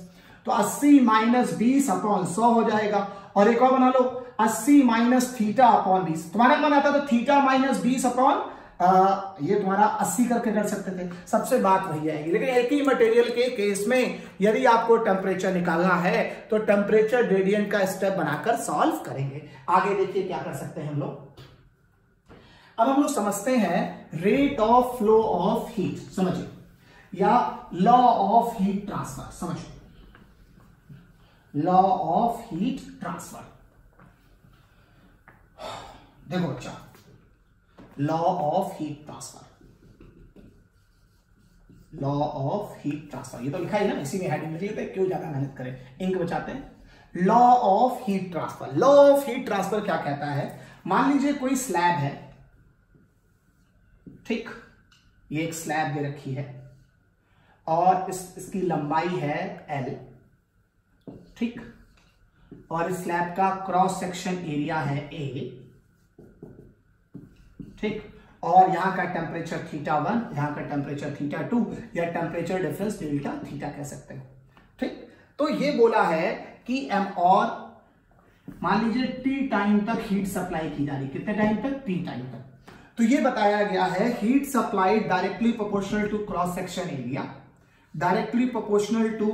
तो 80 माइनस बीस अपॉन सौ हो जाएगा। और एक और बना लो 80 माइनस थीटा अपॉन बीस। तुम्हारा मन आता तो थीटा माइनस बीस अपॉन आ, ये तुम्हारा 80 करके कर सकते थे। सबसे बात वही आएगी। लेकिन एक ही मटेरियल के केस में यदि आपको टेम्परेचर निकालना है तो टेम्परेचर ग्रेडियंट का स्टेप बनाकर सॉल्व करेंगे। आगे देखिए क्या कर सकते हैं हम लोग। अब हम लोग समझते हैं rate of flow of heat समझिए। या लॉ ऑफ़ हीट ट्रांसफ़र समझिए। लॉ ऑफ़ हीट ट्रांसफ़र देखो बच्चा law of heat transfer law of heat transfer ये तो लिखा ही ना, इसी में हेडिंग लिखी क्यों ज़्यादा मेहनत करें? इंक बचाते हैं। Law of heat transfer law of heat transfer क्या कहता है? मान लीजिए कोई स्लैब है ठीक, ये एक स्लैब दे रखी है। और इस, इसकी लंबाई है एल ठीक। और इस स्लैब का क्रॉस सेक्शन एरिया है ए ठीक। और यहाँ का टेम्परेचर थीटा वन यहाँ का टेम्परेचर थीटा टू या टेम्परेचर डिफरेंस डेल्टा थीटा कह सकते हो, ठीक। तो ये बोला है कि एम और, मान लीजिए टी टाइम तक हीट सप्लाई की जा रही कितने टाइम तक? टी टाइम तक। तो ये बताया गया है heat supply directly proportional to cross section area directly proportional to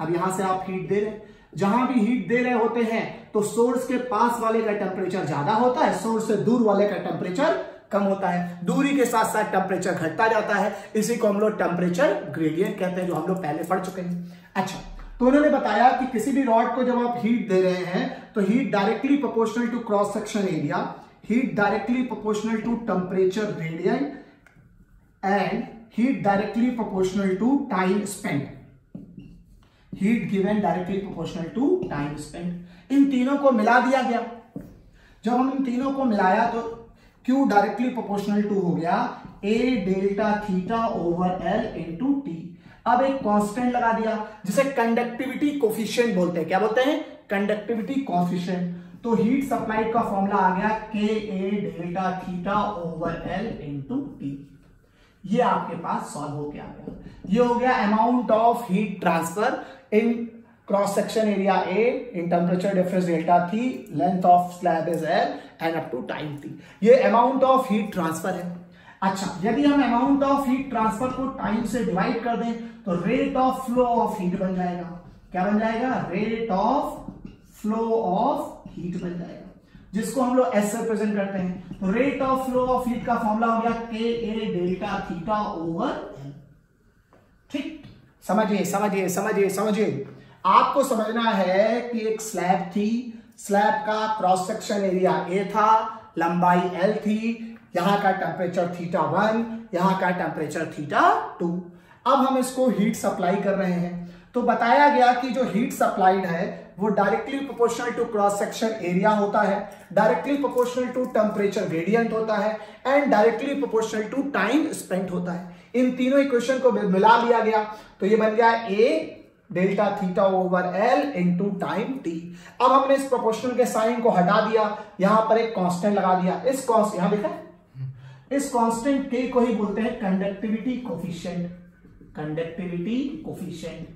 अब यहाँ से आप हीट दे रहे जहाँ भी हीट दे रहे होते हैं तो सोर्स के पास वाले का टेम्परेचर ज़्यादा होता है सोर्स से दूर वाले का टेम्परेचर कम होता है। दूरी के साथ साथ टेम्परेचर घटता जाता है, इसी को हम लोग टेम्परेचर ग्रेडियंट कहते हैं, जो हम लोग पहले पढ़ चुके हैं। अच्छा तो उन्होंने बताया कि किसी भी रॉड को जब आप हीट दे रहे हैं तो heat directly proportional to cross section area heat directly proportional to temperature gradient and heat directly proportional to time spend heat given directly proportional to time spend इन तीनों को मिला दिया गया। जब हम इन तीनों को मिलाया तो Q डायरेक्टली प्रोपोर्शनल टू हो गया A delta theta over L into T अब एक कांस्टेंट लगा दिया, जिसे कंडक्टिविटी कोफिशियंट बोलते हैं। क्या बोलते हैं? कंडक्टिविटी कोफिशियंट तो हीट सप्लाई का फॉर्मूला आ गया K A delta theta over L into T ये आपके पास सॉल्व हो गया। ये हो गया amount of heat transfer in cross section area A in temperature difference delta theta length of slab is L and up to time T ये amount of heat transfer है। अच्छा यदि हम अमाउंट ऑफ़ हीट ट्रांसफ़र को time से divide कर दें तो rate of flow of heat बन जाएगा। क्या बन जाएगा? Rate of flow of heat बन जाएगा। जिसको हम लोग एस से प्रेजेंट करते हैं। तो rate of flow of heat का फॉर्मूला हो गया K A delta theta over ठीक? समझिए समझिए समझिए समझिए। आपको समझना है कि एक स्लैब थी। स्लैब का क्रॉस सेक्शन एरिया ए था, लंबाई एल थी, यहाँ का टेम्परेचर थीटा वन यहाँ का टेम्परेचर थीटा टू अब हम इसको हीट सप्लाई कर रहे हैं। तो बताया गया कि जो हीट सप्लाइड है वो directly proportional to cross section area होता है directly proportional to temperature gradient होता है and directly proportional to time spent होता है। इन तीनों इक्वेशन को मिला लिया गया। तो ये बन गया A delta theta over L into time T अब हमने इस प्रोपोर्शनल के साइन को हटा दिया। यहाँ पर एक कांस्टेंट लगा दिया। इस कॉन्स्ट यहाँ देखा इस कांस्टेंट के को ही बोलते हैं कंडक्टिविटी कोफिशिएंट कंडक्टिविटी कोफिशिएंट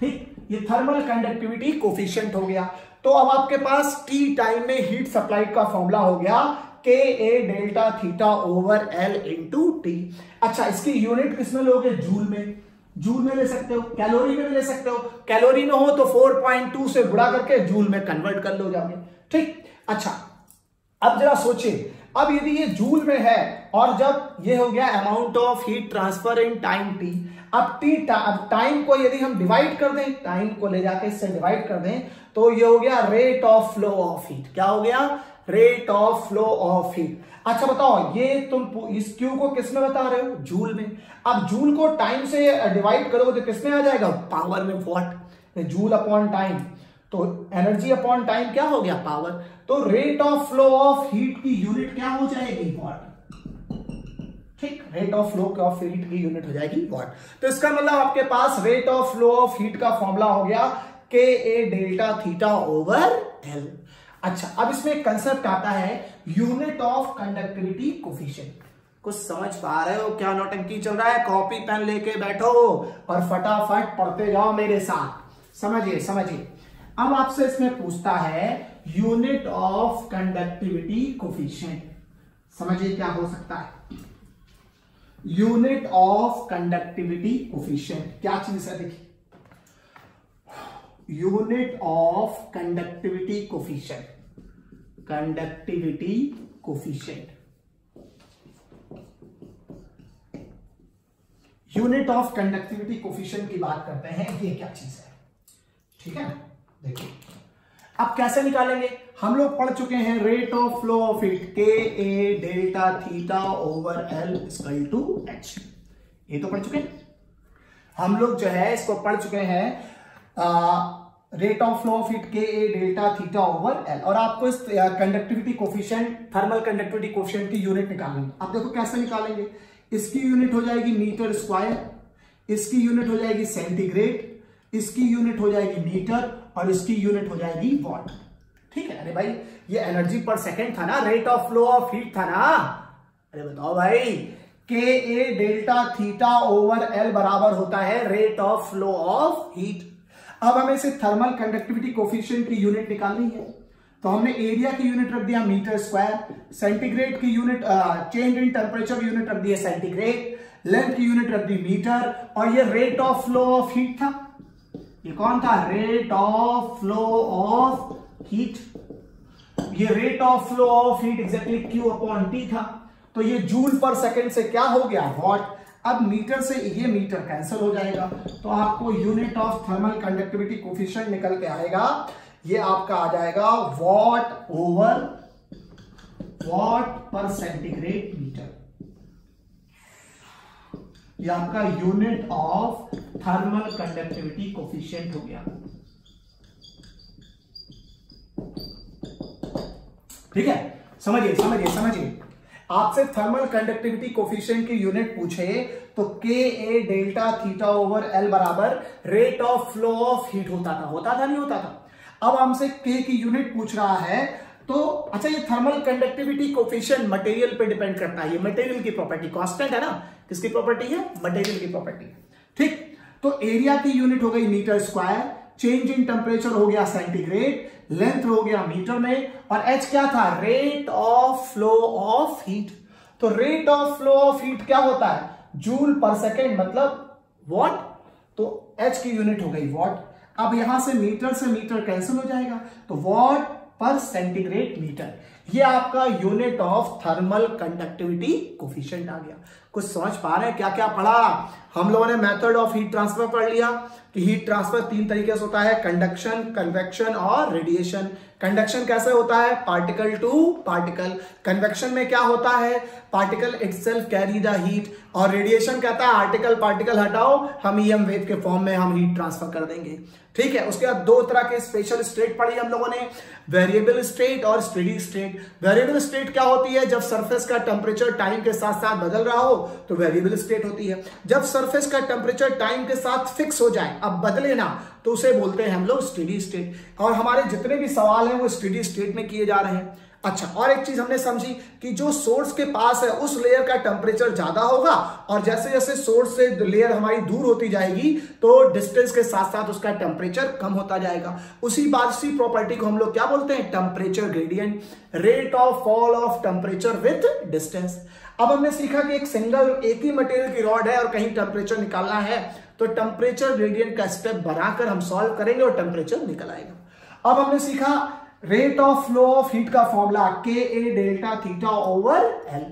ठीक? ये थर्मल कंडक्टिविटी कोफिशिएंट हो गया। तो अब आपके पास टी टाइम में हीट सप्लाई का फॉर्मूला हो गया K A delta theta over L into T अच्छा इसकी यूनिट किसमें लोगे? जूल में। जूल में ले सकते हो कैलोरी में ले सकते हो। कैलोरी में हो तो 4.2 से गुड़ा करके जूल में कन्वर्ट कर लो जाओगे ठीक? अच्छा अब जरा सोचिए। अब यदि ये जूल में है, और जब ये हो गया amount of heat transfer in time T अब टी अब टाइम को यदि हम डिवाइड कर दें टाइम को ले जाके इससे डिवाइड कर दें तो ये हो गया rate of flow of heat क्या हो गया? Rate of flow of heat अच्छा बताओ, ये तुम इस क्यू को किसमें बता रहे हो? जूल में. अब जूल को टाइम से डिवाइड करोगे तो किसमें आ जाएगा? पावर में वॉट जूल अपॉन टाइम तो एनर्जी अपॉन टाइम क्या हो गया? पावर तो rate of flow of heat की यूनिट क्या हो जाएगी? वॉट ठीक rate of flow of heat की यूनिट हो जाएगी वॉट तो इसका मतलब आपके पास rate of flow of heat का फॉर्मूला हो गया K A delta theta over L अच्छा अब इसमें एक कंसेप्ट आता है यूनिट ऑफ़ कंडक्टिविटी कोफिशिएंट कुछ समझ पा रहे हो क्या नोटंकी चल रहा है? कॉपी पेन लेके बैठो और फटाफट पढ़ते जाओ मेरे साथ. समझिए समझिए. अब आपसे इसमें पूछता है यूनिट ऑफ़ कंडक्टिविटी कोफिशिएंट समझिए क्या हो सकता है? यूनिट ऑफ़ कंडक्टिविटी कोफिशियंट क्या चीज़ है देखिए। Unit of conductivity coefficient conductivity coefficient unit of conductivity coefficient की बात करते हैं, ये क्या चीज़ है? ठीक है? देखिए। अब कैसे निकालेंगे? हम लोग पढ़ चुके हैं rate of flow of heat K A delta theta over L equal to H ये तो पढ़ चुके हैं? हम लोग जो है, इसको पढ़ चुके हैं rate of flow of heat K A delta theta over L और आपको इस conductivity coefficient thermal conductivity coefficient की यूनिट निकालेंगे आप देखो कैसे निकालेंगे। इसकी यूनिट हो जाएगी मीटर स्क्वायर इसकी यूनिट हो जाएगी सेंटीग्रेड इसकी यूनिट हो जाएगी मीटर और इसकी यूनिट हो जाएगी वॉट ठीक है? अरे भाई, ये एनर्जी पर सेकेंड था ना rate of flow of heat था ना। अरे बताओ भाई K A delta theta over L बराबर होता है rate of flow of heat अब हमें इसे थर्मल कंडक्टिविटी कोफिशियंट की यूनिट निकालनी है। तो हमने एरिया की यूनिट रख दिया मीटर स्क्वायर सेंटीग्रेड की unit change in temperature unit रख दिया सेंटीग्रेड लेंथ की यूनिट रख दी मीटर और ये rate of flow of heat था। ये कौन था? Rate of flow of heat ये rate of flow of heat exactly Q upon T था। तो ये जूल पर सेकेंड से क्या हो गया? वॉट अब मीटर से ये मीटर कैंसिल हो जाएगा। तो आपको unit of thermal conductivity coefficient निकल के आएगा। ये आपका आ जाएगा watt over watt per centigrade metre ये आपका unit of thermal conductivity coefficient हो गया। ठीक है? समझिए समझिए समझिए। आपसे थर्मल कंडक्टिविटी कोफिशियंट की यूनिट पूछे तो K A delta theta over L बराबर rate of flow of heat होता था होता था, नहीं होता था। अब हमसे के की यूनिट पूछ रहा है तो अच्छा ये थर्मल कंडक्टिविटी कोफिशियंट मटेरियल पे डिपेंड करता है। ये मटेरियल की प्रॉपर्टी कांस्टेंट है ना? किसकी प्रॉपर्टी है? मटेरियल की प्रॉपर्टी ठीक? तो एरिया की यूनिट हो गई metre square change in temperature हो गया सेंटीग्रेड लेंथ हो गया मीटर में, और एच क्या था? Rate of flow of heat तो rate of flow of heat क्या होता है? जूल पर सेकेंड मतलब वॉट तो एच की यूनिट हो गई वॉट अब यहाँ से मीटर से मीटर कैंसिल हो जाएगा. तो वॉट पर सेंटीग्रेड मीटर ये आपका unit of thermal conductivity coefficient आ गया. कुछ समझ पा रहे हैं? क्या क्या पढ़ा? हम लोगों ने मेथड ऑफ़ हीट ट्रांसफ़र पढ़ लिया कि हीट ट्रांसफ़र तीन तरीके से होता है कंडक्शन कन्वेक्शन और रेडिएशन कंडक्शन कैसे होता है? पार्टिकल टू पार्टिकल कन्वेक्शन में क्या होता है? Particle itself carry the heat और रेडिएशन कहता है आर्टिकल पार्टिकल हटाओ, हम ईएम वेव के फॉर्म में हम हीट ट्रांसफ़र कर देंगे. ठीक है, उसके बाद दो तरह के स्पेशल स्टेट पढ़ी हम लोगों ने. वेरिएबल स्टेट और स्टेडी स्टेट वेरिएबल स्टेट क्या होती है? जब सरफेस का टेम्परेचर टाइम के साथ साथ बदल रहा हो तो वेरिएबल स्टेट होती है। जब सरफेस का टेम्परेचर टाइम के साथ फिक्स हो जाए, अब बदले ना तो उसे बोलते हैं हम लोग स्टेडी स्टेट और हमारे जितने भी सवाल हैं, वो स्टेडी स्टेट में किए जा रहे हैं। अच्छा और एक चीज़ हमने समझी कि जो सोर्स के पास है, उस लेयर का टेम्परेचर ज़्यादा होगा, और जैसे जैसे सोर्स से लेयर हमारी दूर होती जाएगी तो डिस्टेंस के साथ साथ उसका टेम्परेचर कम होता जाएगा। उसी बात, उसी प्रॉपर्टी को हम लोग क्या बोलते हैं? Temperature gradient rate of fall of temperature with distance अब हमने सीखा कि एक सिंगल, एक ही मटेरियल की रॉड है और कहीं टेम्परेचर निकालना है तो टेम्परेचर ग्रेडियंट का स्टेप बनाकर हम सॉल्व करेंगे और टेम्परेचर निकल आएगा। अब हमने सीखा rate of flow of heat का formula K A delta theta over L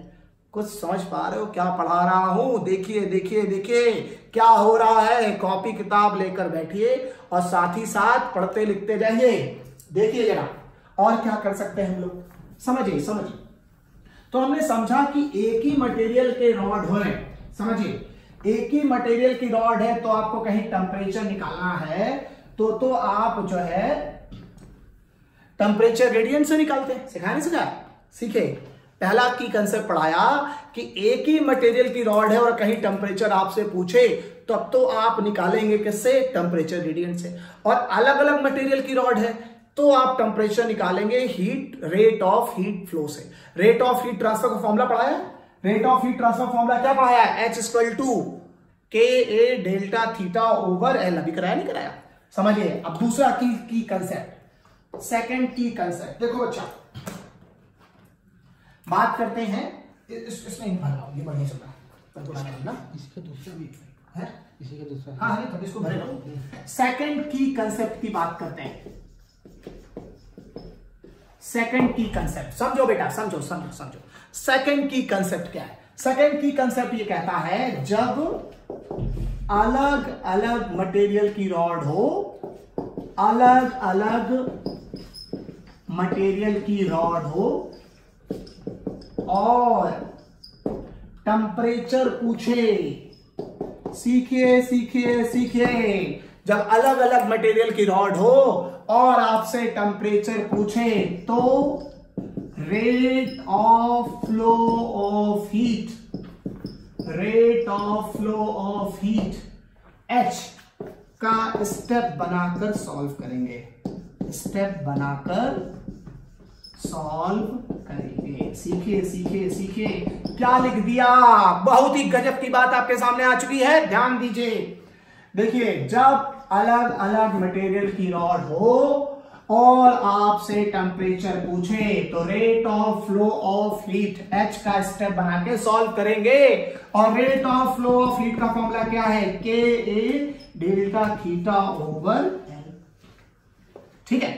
कुछ समझ पा रहे हो? क्या पढ़ा रहा हूँ? देखिए देखिए देखिए, क्या हो रहा है? कॉपी किताब लेकर बैठिए और साथ ही साथ पढ़ते लिखते जाइए। देखिए जरा, और क्या कर सकते हैं हम लोग? समझिए समझिए। तो हमने समझा कि एक ही मटेरियल के रॉड हो। समझिए? एक ही मटेरियल की रॉड है तो आपको कहीं टेम्परेचर निकालना है तो तो आप जो है टेम्परेचर रेडियंट से निकालते हैं। सिखाया नहीं सिखाया सीखे? पहला की कंसेप्ट पढ़ाया कि एक ही मटेरियल की रॉड है और कहीं टेम्परेचर आपसे पूछे तब तो, तो आप निकालेंगे किससे? टेम्परेचर रेडियंट से। और अलग अलग मटेरियल की रॉड है। तो आप टेम्परेचर निकालेंगे heat rate of heat flow से। रेट ऑफ़ हीट ट्रांसफ़र का फॉर्मुला पढ़ाया? Rate of heat transfer formula क्या पढ़ाया? H equal to K A delta theta over L अभी कराया नहीं कराया? समझिए अब दूसरा की की कंसेप्ट सेकेंड की कंसेप्ट देखो बच्चा बात करते हैं इस, इसमें भर ये बढ़िया चल रहा है। इसका दूसरा भी है। इसी का दूसरा हाँ हाँ। तो इसको भरे रहो सेकंड की कंसेप्ट की बात करते हैं। सेकंड की कंसेप्ट समझो बेटा, समझो समझो समझो। सेकंड की कंसेप्ट क्या है? सेकंड की कंसेप्ट ये कहता है, जब अलग अलग मटेरियल की रॉड हो, अलग अलग मटेरियल की रॉड हो, और टेम्परेचर पूछे, सीखिए सीखिए सीखिए। जब अलग अलग मटेरियल की रॉड हो और आपसे टेम्परेचर पूछे तो rate of flow of heat rate of flow of heat H का स्टेप बनाकर सॉल्व करेंगे। स्टेप बनाकर सॉल्व करेंगे। सीखे सीखे सीखे। क्या लिख दिया? बहुत ही गजब की बात आपके सामने आ चुकी है। ध्यान दीजिए। देखिए, जब अलग अलग मटेरियल की रॉड हो और आपसे टेम्परेचर पूछे तो rate of flow of heat H का स्टेप बना के सॉल्व करेंगे। और rate of flow of heat का फॉर्मूला क्या है? K A delta theta over L ठीक है?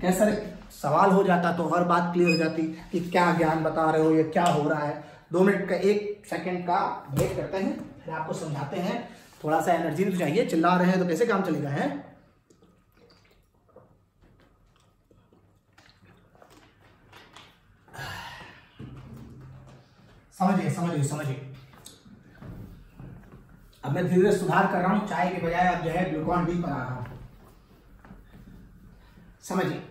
कैसा सवाल हो जाता तो हर बात क्लियर हो जाती कि क्या ज्ञान बता रहे हो, या क्या हो रहा है? दो मिनट का, एक सेकंड का वेट करते हैं, फिर आपको समझाते हैं। थोड़ा सा एनर्जी तो चाहिए, चिल्ला रहे हैं तो कैसे काम चलेगा, है? समझिए समझिए समझिए। अब मैं धीरे धीरे सुधार कर रहा हूँ, चाय के बजाय अब जो है ग्लूकॉन डी पर आ रहा हूँ। समझिए।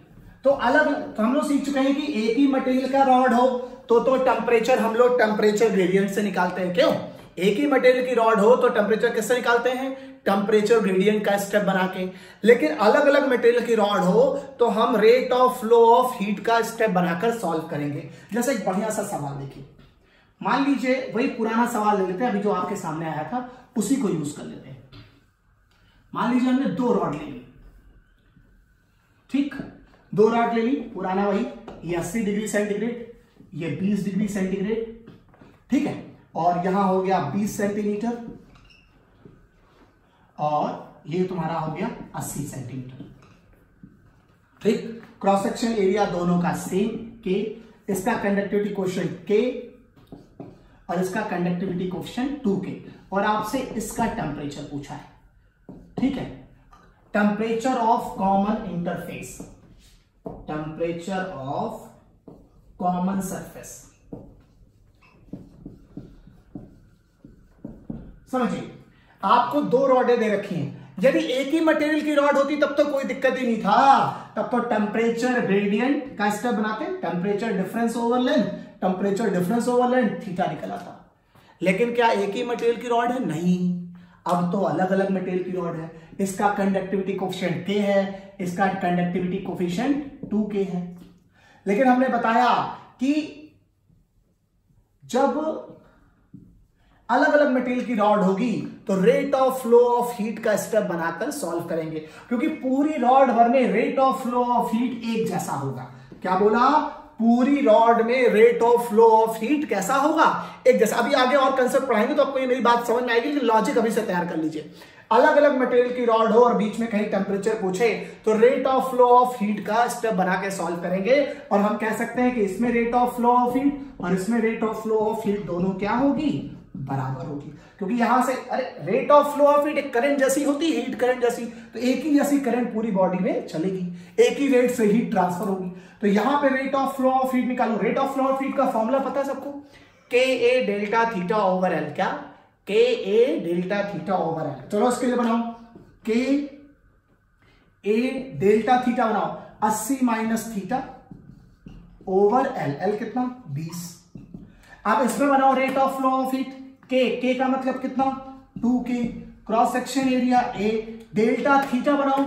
तो अलग तो हम लोग सीख चुके हैं कि एक ही मटेरियल का रॉड हो तो तो टेम्परेचर हम लोग टेम्परेचर ग्रेडियंट से निकालते हैं, क्यों? एक ही मटेरियल की रॉड हो तो टेम्परेचर किससे निकालते हैं? टेम्परेचर ग्रेडियंट का स्टेप बना के। लेकिन अलग अलग मटेरियल की रॉड हो तो हम rate of flow of heat का स्टेप बनाकर सॉल्व करेंगे। जैसे एक बढ़िया सा सवाल देखिए। मान लीजिए वही पुराना सवाल ले लेते हैं, अभी जो आपके सामने आया था, उसी को यूज़ कर लेते हैं। मान लीजिए हमने दो रॉड ले ली ठीक? दो रॉड ले ली, पुराना वही, ये अस्सी डिग्री सेंटीग्रेड, ये बीस डिग्री सेंटीग्रेड। ठीक है? और यहाँ हो गया बीस सेंटीमीटर। और ये तुम्हारा हो गया अस्सी सेंटीमीटर। ठीक। क्रॉस सेक्शन एरिया दोनों का सेम के इसका कंडक्टिविटी क्वेश्चन के और इसका कंडक्टिविटी क्वेश्चन टू के और आपसे इसका टेम्परेचर पूछा है। ठीक है? Temperature of common interface temperature of common surface समझिए, आपको दो रॉडे दे रखी हैं। यदि एक ही मटेरियल की रॉड होती, तब तो कोई दिक्कत ही नहीं था। तब तो टेम्परेचर ग्रेडियंट का स्टेप बनाते temperature difference over length temperature difference over length theta निकला था लेकिन क्या एक ही मटेरियल की रॉड है? नहीं। अब तो अलग अलग मटेरियल की रॉड है। इसका कंडक्टिविटी कोफिशिएंट के है। इसका कंडक्टिविटी कोफिशिएंट टू के है। लेकिन हमने बताया कि जब अलग अलग मटेरियल की रॉड होगी तो rate of flow of heat का स्टेप बनाकर सॉल्व करेंगे। क्योंकि पूरी रॉड भर में rate of flow of heat एक जैसा होगा। क्या बोला? पूरी रॉड में rate of flow of heat कैसा होगा? एक जैसा। अभी आगे और कंसेप्ट पढ़ाएँगे तो आपको ये मेरी बात समझ में आएगी कि लॉजिक अभी से तैयार कर लीजिए। अलग अलग मटेरियल की रॉड हो और बीच में कहीं टेम्परेचर पूछे तो rate of flow of heat का स्टेप बना के सॉल्व करेंगे। और हम कह सकते हैं कि इसमें rate of flow of heat और इसमें rate of flow of heat दोनों क्या होगी? बराबर होगी। क्योंकि यहाँ से, अरे rate of flow of heat एक करंट जैसी होती है हीट करंट जैसी तो एक ही जैसी करंट पूरी बॉडी में चलेगी। एक ही रेट से हीट ट्रांसफ़र होगी। तो यहाँ पे rate of flow of heat निकालो। Rate of flow of heat का फॉर्मूला पता है सबको? K A delta theta over L क्या? K A delta theta over L चलो इसके लिए बनाओ। के ए डेल्टा थीटा बनाओ। 80 minus theta over L L कितना? 20 अब इसमें बनाओ rate of flow of heat के के का मतलब कितना? Two K cross section area A delta theta बनाओ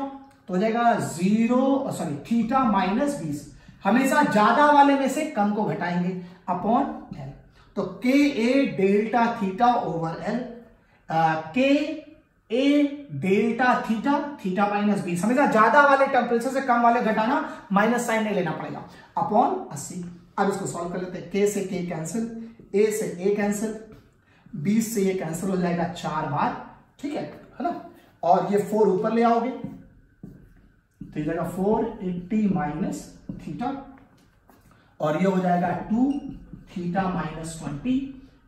तो हो जाएगा ज़ीरो सॉरी थीटा माइनस बीस। हमेशा ज़्यादा वाले में से कम को घटाएँगे अपॉन एल तो K A delta theta over L K A delta theta theta minus बीस। हमेशा ज़्यादा वाले टेम्परेचर से कम वाले घटाना माइनस साइन नहीं लेना पड़ेगा। अपॉन अस्सी। अब इसको सॉल्व कर लेते हैं। के से के कैंसिल ए से ए कैंसिल बीस से ये कैंसिल हो जाएगा चार बार, ठीक है है ना? और ये फोर ऊपर ले आओगे तो ये जाएगा फोर एट्टी माइनस थीटा और ये हो जाएगा टू थीटा माइनस ट्वेंटी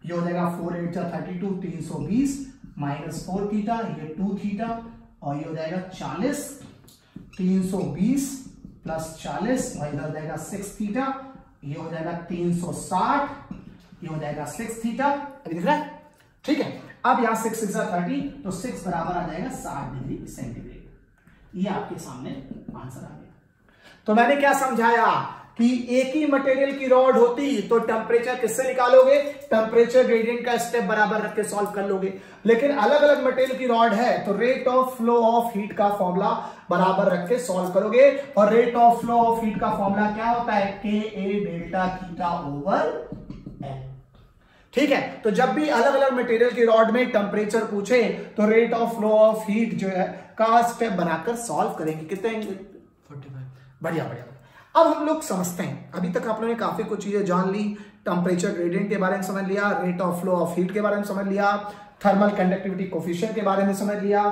ये हो जाएगा फोर एट थर्टी टू तीन सौ बीस माइनस फोर थीटा ये टू थीटा और ये हो जाएगा चालीस, तीन सौ बीस प्लस चालीस, और इधर हो जाएगा सिक्स थीटा ये हो जाएगा तीन सौ साठ, ये हो जाएगा सिक्स थीटा दिख रहा है? ठीक है? अब यहाँ सिक्स सिक्स थर्टी तो सिक्स बराबर आ जाएगा साठ डिग्री सेंटीग्रेड ये आपके सामने आंसर आ गया। तो मैंने क्या समझाया कि एक ही मटेरियल की रॉड होती तो टेम्परेचर किससे निकालोगे? टेम्परेचर ग्रेडियंट का स्टेप बराबर रख के सॉल्व कर लोगे। लेकिन अलग अलग मटेरियल की रॉड है तो rate of flow of heat का फॉर्मूला बराबर रख के सॉल्व करोगे। और rate of flow of heat का फॉर्मूला क्या होता है? K A delta theta over ठीक है? तो जब भी अलग अलग मटेरियल की रॉड में टेम्परेचर पूछे तो rate of flow of heat जो है, का स्टेप बनाकर सॉल्व करेंगे। कितने बढ़िया बढ़िया। अब हम लोग समझते हैं। अभी तक आप लोगों ने काफ़ी कुछ चीज़ें जान ली। टेम्परेचर ग्रेडियंट के बारे में समझ लिया rate of flow of heat के बारे में समझ लिया थर्मल कंडक्टिविटी कोफिशियंट के बारे में समझ लिया।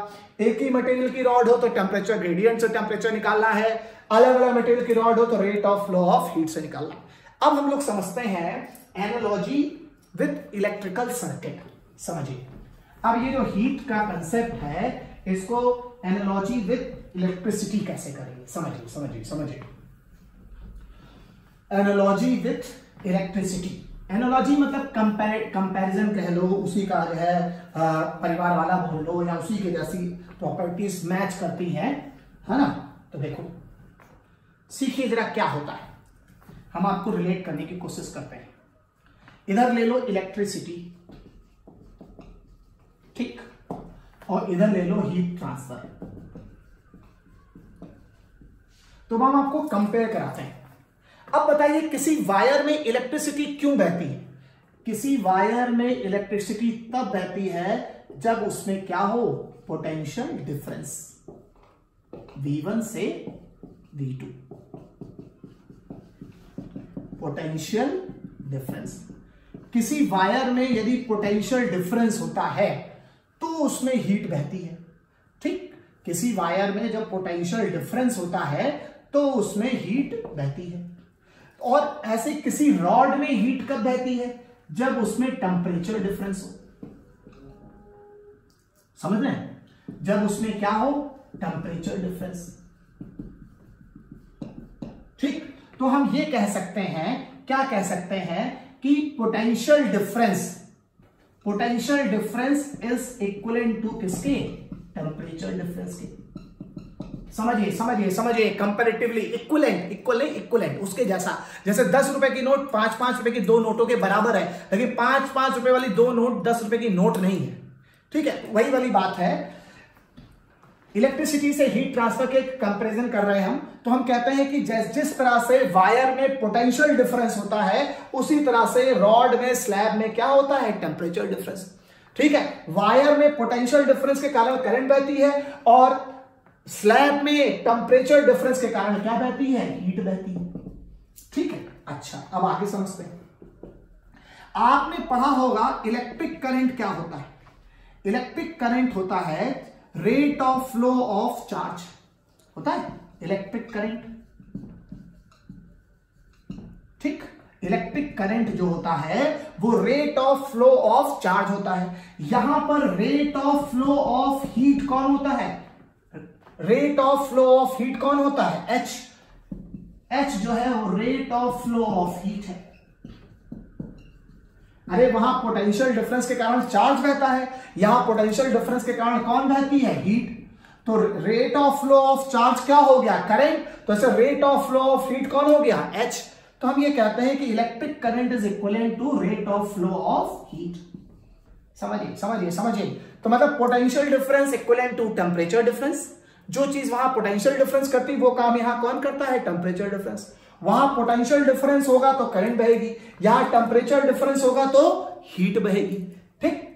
एक ही मटेरियल की रॉड हो तो टेम्परेचर ग्रेडियंट से टेम्परेचर निकालना है। अलग अलग मटेरियल की रॉड हो तो rate of flow of heat से निकालना अब हम लोग समझते हैं एनोलॉजी विथ इलेक्ट्रिकल सर्किट समझिए। अब ये जो हीट का कंसेप्ट है, इसको एनोलॉजी विथ इलेक्ट्रिसिटी कैसे करेंगे? समझिए समझिए समझिए। एनोलॉजी विथ इलेक्ट्रिसिटी एनोलॉजी मतलब कंपैरिजन कह लो, उसी का जो है परिवार वाला बोल लो, या उसी के जैसी प्रॉपर्टीज़ मैच करती हैं, है ना? तो देखो, सीखिए जरा क्या होता है। हम आपको रिलेट करने की कोशिश करते हैं। इधर ले लो इलेक्ट्रिसिटी ठीक? और इधर ले लो हीट ट्रांसफ़र तो हम आपको कंपेयर कराते हैं। अब बताइए, किसी वायर में इलेक्ट्रिसिटी क्यों बहती है? किसी वायर में इलेक्ट्रिसिटी तब बहती है जब उसमें क्या हो? पोटेंशियल डिफरेंस V1 से V2 पोटेंशियल डिफरेंस किसी वायर में यदि पोटेंशियल डिफरेंस होता है तो उसमें हीट बहती है। ठीक? किसी वायर में जब पोटेंशियल डिफरेंस होता है तो उसमें हीट बहती है। और ऐसे किसी रॉड में हीट कब बहती है? जब उसमें टेम्परेचर डिफरेंस हो। समझ रहे जब उसमें क्या हो? टेम्परेचर डिफरेंस ठीक? तो हम ये कह सकते हैं, क्या कह सकते हैं कि potential difference potential difference is equal to किसके? टेम्परेचर डिफरेंस के। समझिए समझिए समझिए कंपेरेटिवली इक्वलेंट इक्वल इक्वलेंट उसके जैसा। जैसे दस रुपए की नोट पाँच पाँच रुपए की दो नोटों के बराबर है, लेकिन पाँच पाँच रुपए वाली दो नोट दस रुपए की नोट नहीं है। ठीक है, वही वाली बात है इलेक्ट्रिसिटी से हीट ट्रांसफ़र के कंपैरिजन कर रहे हैं हम तो हम कहते हैं कि जिस जिस तरह से वायर में पोटेंशियल डिफरेंस होता है, उसी तरह से रॉड में स्लैब में क्या होता है? टेम्परेचर डिफरेंस ठीक है? वायर में पोटेंशियल डिफरेंस के कारण करंट बहती है और स्लैब में टेम्परेचर डिफरेंस के कारण क्या बहती है? हीट बहती है. ठीक है? अच्छा अब आगे समझते हैं. आपने पढ़ा होगा इलेक्ट्रिक करंट क्या होता है? इलेक्ट्रिक करंट होता है rate of flow of charge होता है? इलेक्ट्रिक करंट ठीक? इलेक्ट्रिक करंट जो होता है, वो rate of flow of charge होता है। यहाँ पर rate of flow of heat कौन होता है? Rate of flow of heat कौन होता है? एच एच जो है वो rate of flow of heat है। अरे वहाँ पोटेंशियल डिफरेंस के कारण चार्ज बहता है। यहाँ पोटेंशियल डिफरेंस के कारण कौन बहती है? हीट तो rate of flow of charge क्या हो गया? करंट तो ऐसे rate of flow of heat कौन हो गया? एच तो हम ये कहते हैं कि electric current is equal to rate of flow of heat समझिए समझिए समझिए। तो मतलब potential difference equal to temperature difference जो चीज़ वहाँ पोटेंशियल डिफरेंस करती, वो काम यहाँ कौन करता है? टेम्परेचर डिफरेंस वहाँ पोटेंशियल डिफरेंस होगा तो करंट बहेगी यहाँ टेम्परेचर डिफरेंस होगा तो हीट बहेगी। ठीक?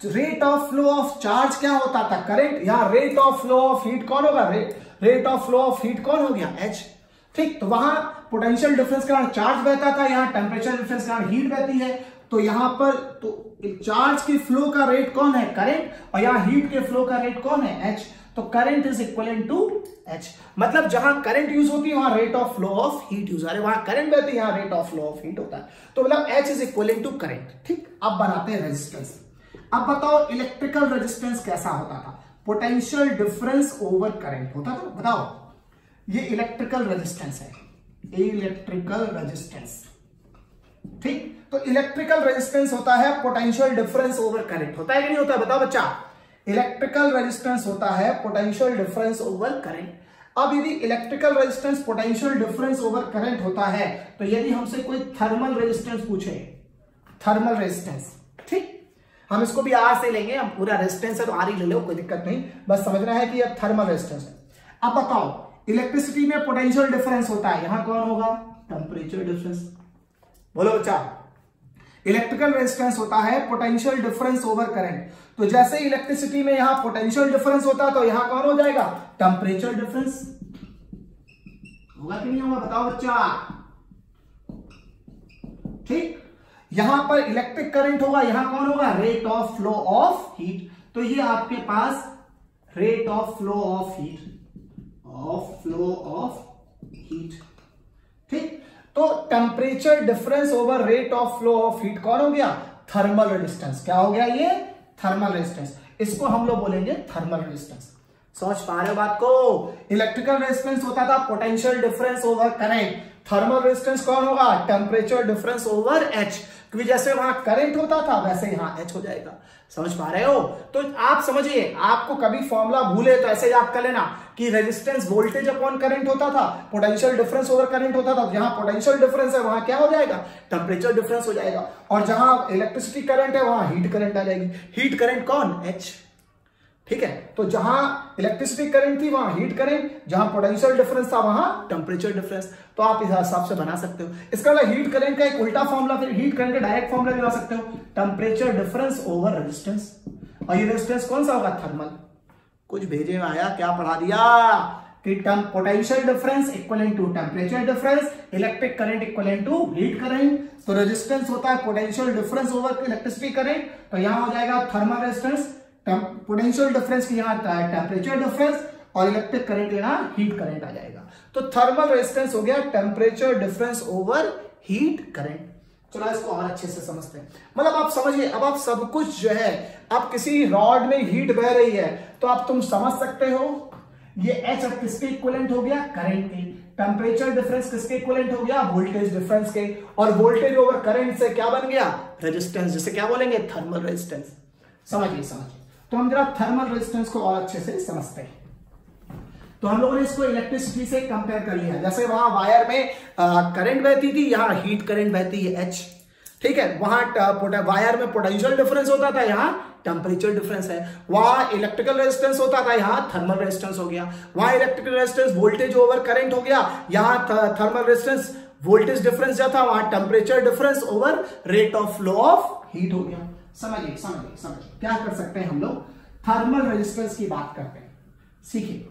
Rate of flow of charge क्या होता था? करंट यहाँ rate of flow of heat कौन होगा? Rate rate of flow of heat कौन हो गया? एच ठीक तो वहाँ पोटेंशियल डिफरेंस के कारण चार्ज बहता था, यहाँ टेम्परेचर डिफरेंस के कारण हीट बहती है। तो यहाँ पर तो चार्ज की फ्लो का रेट कौन है? करेंट और यहाँ हीट के फ्लो का रेट कौन है? एच तो current is equal to H मतलब जहाँ करंट यूज़ होती है, वहाँ rate of flow of heat use है वहाँ करंट बहती है यहाँ rate of flow of heat होता है। तो मतलब H is equal to current ठीक? अब बनाते हैं रेजिस्टेंस अब बताओ इलेक्ट्रिकल रेजिस्टेंस कैसा होता था? पोटेंशियल डिफरेंस ओवर करंट होता था। बताओ। ये इलेक्ट्रिकल रेजिस्टेंस है। इलेक्ट्रिकल रेजिस्टेंस ठीक? तो इलेक्ट्रिकल रेजिस्टेंस होता है पोटेंशियल डिफरेंस ओवर करंट होता है कि नहीं होता है? बताओ बच्चा। इलेक्ट्रिकल रेजिस्टेंस होता है पोटेंशियल डिफरेंस ओवर करंट अब यदि electrical resistance potential difference over current होता है तो यदि हमसे कोई थर्मल रेजिस्टेंस पूछे थर्मल रेजिस्टेंस ठीक? हम इसको भी आर से लेंगे, हम पूरा रेजिस्टेंस है तो आर ही ले लो, कोई दिक्कत नहीं। बस समझना है कि यह थर्मल रेजिस्टेंस है। अब बताओ इलेक्ट्रिसिटी में पोटेंशियल डिफरेंस होता है, यहाँ कौन होगा? टेम्परेचर डिफरेंस बोलो बच्चा। इलेक्ट्रिकल रेजिस्टेंस होता है पोटेंशियल डिफरेंस ओवर करंट तो जैसे इलेक्ट्रिसिटी में यहाँ पोटेंशियल डिफरेंस होता है तो यहाँ कौन हो जाएगा? टेम्परेचर डिफरेंस होगा कि नहीं होगा? बताओ बच्चा। ठीक? यहाँ पर इलेक्ट्रिक करंट होगा, यहाँ कौन होगा? Rate of flow of heat तो ये आपके पास rate of flow of heat of flow of heat ठीक? तो temperature difference over rate of flow of heat कौन हो गया? थर्मल रेजिस्टेंस क्या हो गया ये? थर्मल रेजिस्टेंस इसको हम लोग बोलेंगे थर्मल रेजिस्टेंस समझ पा रहे हो बात को? इलेक्ट्रिकल रेजिस्टेंस होता था potential difference over current thermal resistance कौन होगा? टेम्परेचर डिफरेंस ओवर एच क्योंकि जैसे वहाँ करेंट होता था, वैसे यहाँ एच हो जाएगा. समझ पा रहे हो? तो आप समझिए, आपको कभी फॉर्मूला भूले तो ऐसे याद कर लेना कि रेजिस्टेंस वोल्टेज अपॉन करंट होता था पोटेंशियल डिफरेंस ओवर करंट होता था जहाँ पोटेंशियल डिफरेंस है, वहाँ क्या हो जाएगा? टेम्परेचर डिफरेंस हो जाएगा। और जहाँ इलेक्ट्रिसिटी करंट है, वहाँ हीट करंट आ जाएगी। हीट करंट कौन? एच ठीक है? तो जहाँ इलेक्ट्रिसिटी करंट थी, वहाँ हीट करंट जहाँ पोटेंशियल डिफरेंस था, वहाँ टेम्परेचर डिफरेंस तो आप इस हिसाब से बना सकते हो। इसका मतलब हीट करंट का एक उल्टा फॉर्मूला फिर हीट करंट का डायरेक्ट फॉर्मूला बना सकते हो। टेम्परेचर डिफरेंस ओवर रेजिस्टेंस और ये रेजिस्टेंस कौन सा होगा? थर्मल कुछ भेजे में आया, क्या पढ़ा दिया? कि potential difference equal to temperature difference electric current equal to heat current तो रेजिस्टेंस होता है potential difference over electricity current तो यहाँ हो जाएगा थर्मल रेजिस्टेंस पोटेंशियल डिफरेंस यहाँ टेम्परेचर डिफरेंस और इलेक्ट्रिक करंट यहाँ हीट करंट आ जाएगा। तो थर्मल रेजिस्टेंस हो गया temperature difference over heat current चलो इसको और अच्छे से समझते हैं। मतलब आप समझिए, अब आप सब कुछ जो है अब किसी रॉड में हीट बह रही है तो आप तुम समझ सकते हो, ये एच अब किसके इक्वलेंट हो गया? करंट के। टेम्परेचर डिफरेंस किसके इक्वलेंट हो गया? वोल्टेज डिफरेंस के। और वोल्टेज ओवर करंट से क्या बन गया? रेजिस्टेंस जिसे क्या बोलेंगे? थर्मल रेजिस्टेंस समझिए समझिए। तो हम जरा थर्मल रेजिस्टेंस को और अच्छे से समझते हैं। तो हम लोगों ने इसको इलेक्ट्रिसिटी से कंपेयर कर लिया। जैसे वहाँ वायर में करंट बहती थी, यहाँ हीट करंट बहती है एच ठीक है? वहाँ वायर में पोटेंशियल डिफरेंस होता था, यहाँ टेम्परेचर डिफरेंस है। वहाँ इलेक्ट्रिकल रेजिस्टेंस होता था, यहाँ थर्मल रेजिस्टेंस हो गया। वहाँ electrical resistance voltage over current हो गया। यहाँ थर्मल रेजिस्टेंस वोल्टेज डिफरेंस जो था, वहाँ temperature difference over rate of flow of heat हो गया। समझिए समझिए समझिए। क्या कर सकते हैं हम लोग? थर्मल रेजिस्टेंस की बात करते हैं। सीखिए।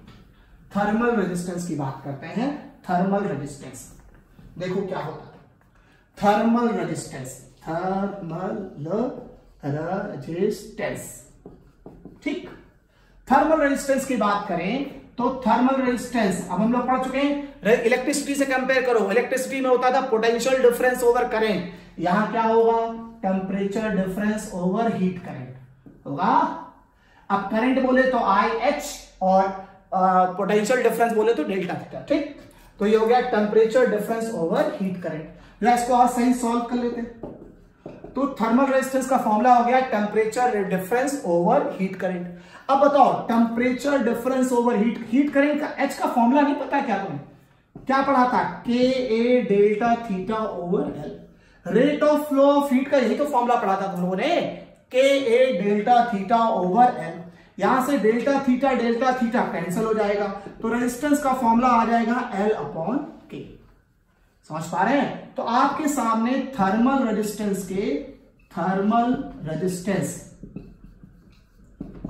थर्मल रेजिस्टेंस की बात करते हैं। थर्मल रेजिस्टेंस देखो क्या होता है। थर्मल रेजिस्टेंस थर्मल रेजिस्टेंस ठीक। थर्मल रेजिस्टेंस की बात करें तो थर्मल रेजिस्टेंस अब हम लोग पढ़ चुके हैं। इलेक्ट्रिसिटी से कंपेयर करो। इलेक्ट्रिसिटी में होता था पोटेंशियल डिफरेंस ओवर करें यहाँ क्या होगा? Temperature difference over heat current होगा? अब करंट बोले तो आई एच और पोटेंशियल डिफरेंस बोले तो डेल्टा थीटा ठीक? तो ये हो गया temperature difference over heat current इसको और सही सॉल्व कर लेते हैं। तो थर्मल रेजिस्टेंस का फॉर्मूला हो गया temperature difference over heat current अब बताओ temperature difference over heat heat current का एच का फॉर्मूला नहीं पता क्या तुम्हें? क्या पढ़ा था? K A delta theta over L rate of flow of heat का यही तो फॉर्मूला पढ़ा था तुम लोगों ने। K A delta theta over L यहाँ से delta theta delta theta cancel हो जाएगा। तो रेजिस्टेंस का फॉर्मूला आ जाएगा एल अपॉन के समझ पा रहे हैं? तो आपके सामने थर्मल रेजिस्टेंस के थर्मल रेजिस्टेंस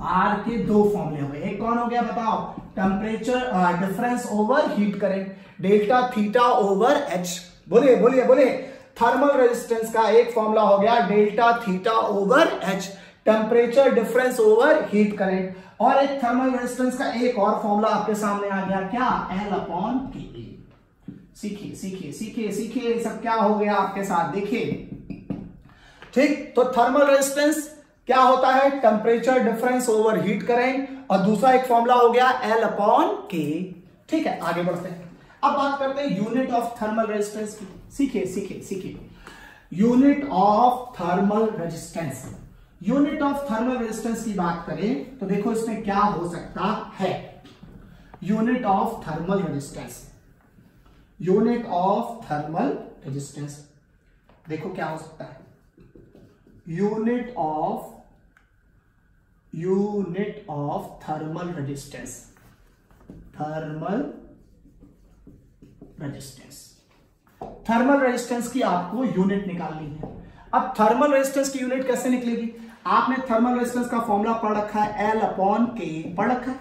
आर के दो फॉर्मूले हो गए एक कौन हो गया बताओ? Temperature difference over heat current delta theta over H बोलिए बोलिए बोलिए। थर्मल रेजिस्टेंस का एक फॉर्मूला हो गया delta theta over H temperature difference over heat current और एक थर्मल रेजिस्टेंस का एक और फॉर्मूला आपके सामने आ गया क्या? एल अपॉन के सीखिए सीखिए सीखिए सीखिए सब क्या हो गया आपके साथ? देखिए। ठीक तो थर्मल रेजिस्टेंस क्या होता है? Temperature difference over heat current और दूसरा एक फॉर्मूला हो गया एल अपॉन के ठीक है, आगे बढ़ते हैं। अब बात करते हैं यूनिट ऑफ़ थर्मल रेजिस्टेंस की। सीखे सीखिए सीखिए। Unit of thermal resistance unit of thermal resistance की बात करें तो देखो इसमें क्या हो सकता है। Unit of thermal resistance unit of thermal resistance देखो क्या हो सकता है। Unit of unit of thermal resistance thermal resistance thermal resistance की आपको यूनिट निकालनी है। अब थर्मल रेजिस्टेंस की यूनिट कैसे निकलेगी? आपने थर्मल रेजिस्टेंस का फॉर्मूला पढ़ रखा है एल अपॉन के पढ़ रखा है।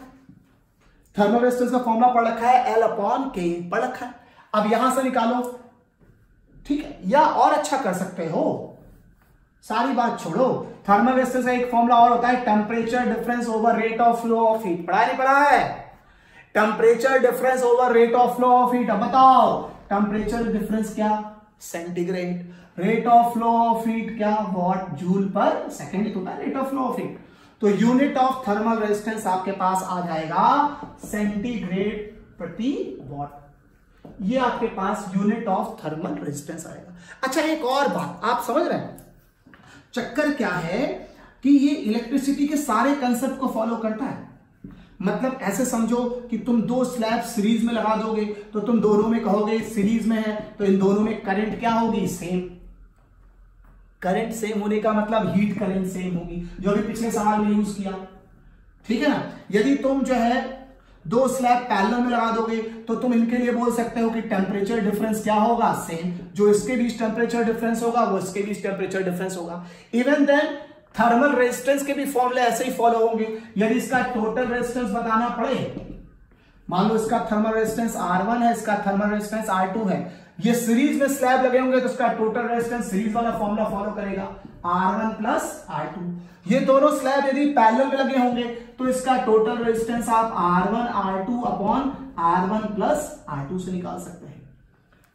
थर्मल रेजिस्टेंस का फॉर्मूला पढ़ रखा है एल अपॉन के पढ़ रखा है। अब यहाँ से निकालो। ठीक है, या और अच्छा कर सकते हो। सारी बात छोड़ो। थर्मल रेजिस्टेंस का एक फॉर्मूला और होता है temperature difference over rate of flow of heat पढ़ा नहीं पढ़ा है? Temperature difference over rate of flow of heat बताओ टेम्परेचर डिफरेंस क्या? Centigrade rate of flow of heat क्या? वॉट जूल पर सेकेंड होता है rate of flow of heat तो यूनिट ऑफ़ थर्मल रेजिस्टेंस आपके पास आ जाएगा सेंटीग्रेड प्रति वॉट ये आपके पास यूनिट ऑफ़ थर्मल रेजिस्टेंस आएगा। अच्छा एक और बात, आप समझ रहे हैं? चक्कर क्या है कि ये इलेक्ट्रिसिटी के सारे कंसेप्ट को फॉलो करता है। मतलब ऐसे समझो कि तुम दो स्लैब सीरीज़ में लगा दोगे तो तुम दोनों में कहोगे सीरीज़ में है तो इन दोनों में करंट क्या होगी? सेम करंट सेम होने का मतलब हीट करंट सेम होगी, जो अभी पिछले सवाल में यूज़ किया। ठीक है ना? यदि तुम जो है दो स्लैब पैरेलल में लगा दोगे तो तुम इनके लिए बोल सकते हो कि टेम्परेचर डिफरेंस क्या होगा? सेम जो इसके बीच टेम्परेचर डिफरेंस होगा, वो इसके बीच टेम्परेचर डिफरेंस होगा। इवन देन थर्मल रेजिस्टेंस के भी फॉर्मूले ऐसे ही फॉलो होंगे। यदि इसका टोटल रेजिस्टेंस बताना पड़े, मान लो इसका थर्मल रेजिस्टेंस R1 है, इसका थर्मल रेजिस्टेंस R2 है, ये सीरीज़ में स्लैब लगे होंगे तो इसका टोटल रेजिस्टेंस सीरीज़ वाला फॉर्मूला फॉलो करेगा R1 प्लस R2 ये दोनों स्लैब यदि पैरेलल में लगे होंगे तो इसका टोटल रेजिस्टेंस आप R1 R2 upon R1 plus R2 से निकाल सकते हैं।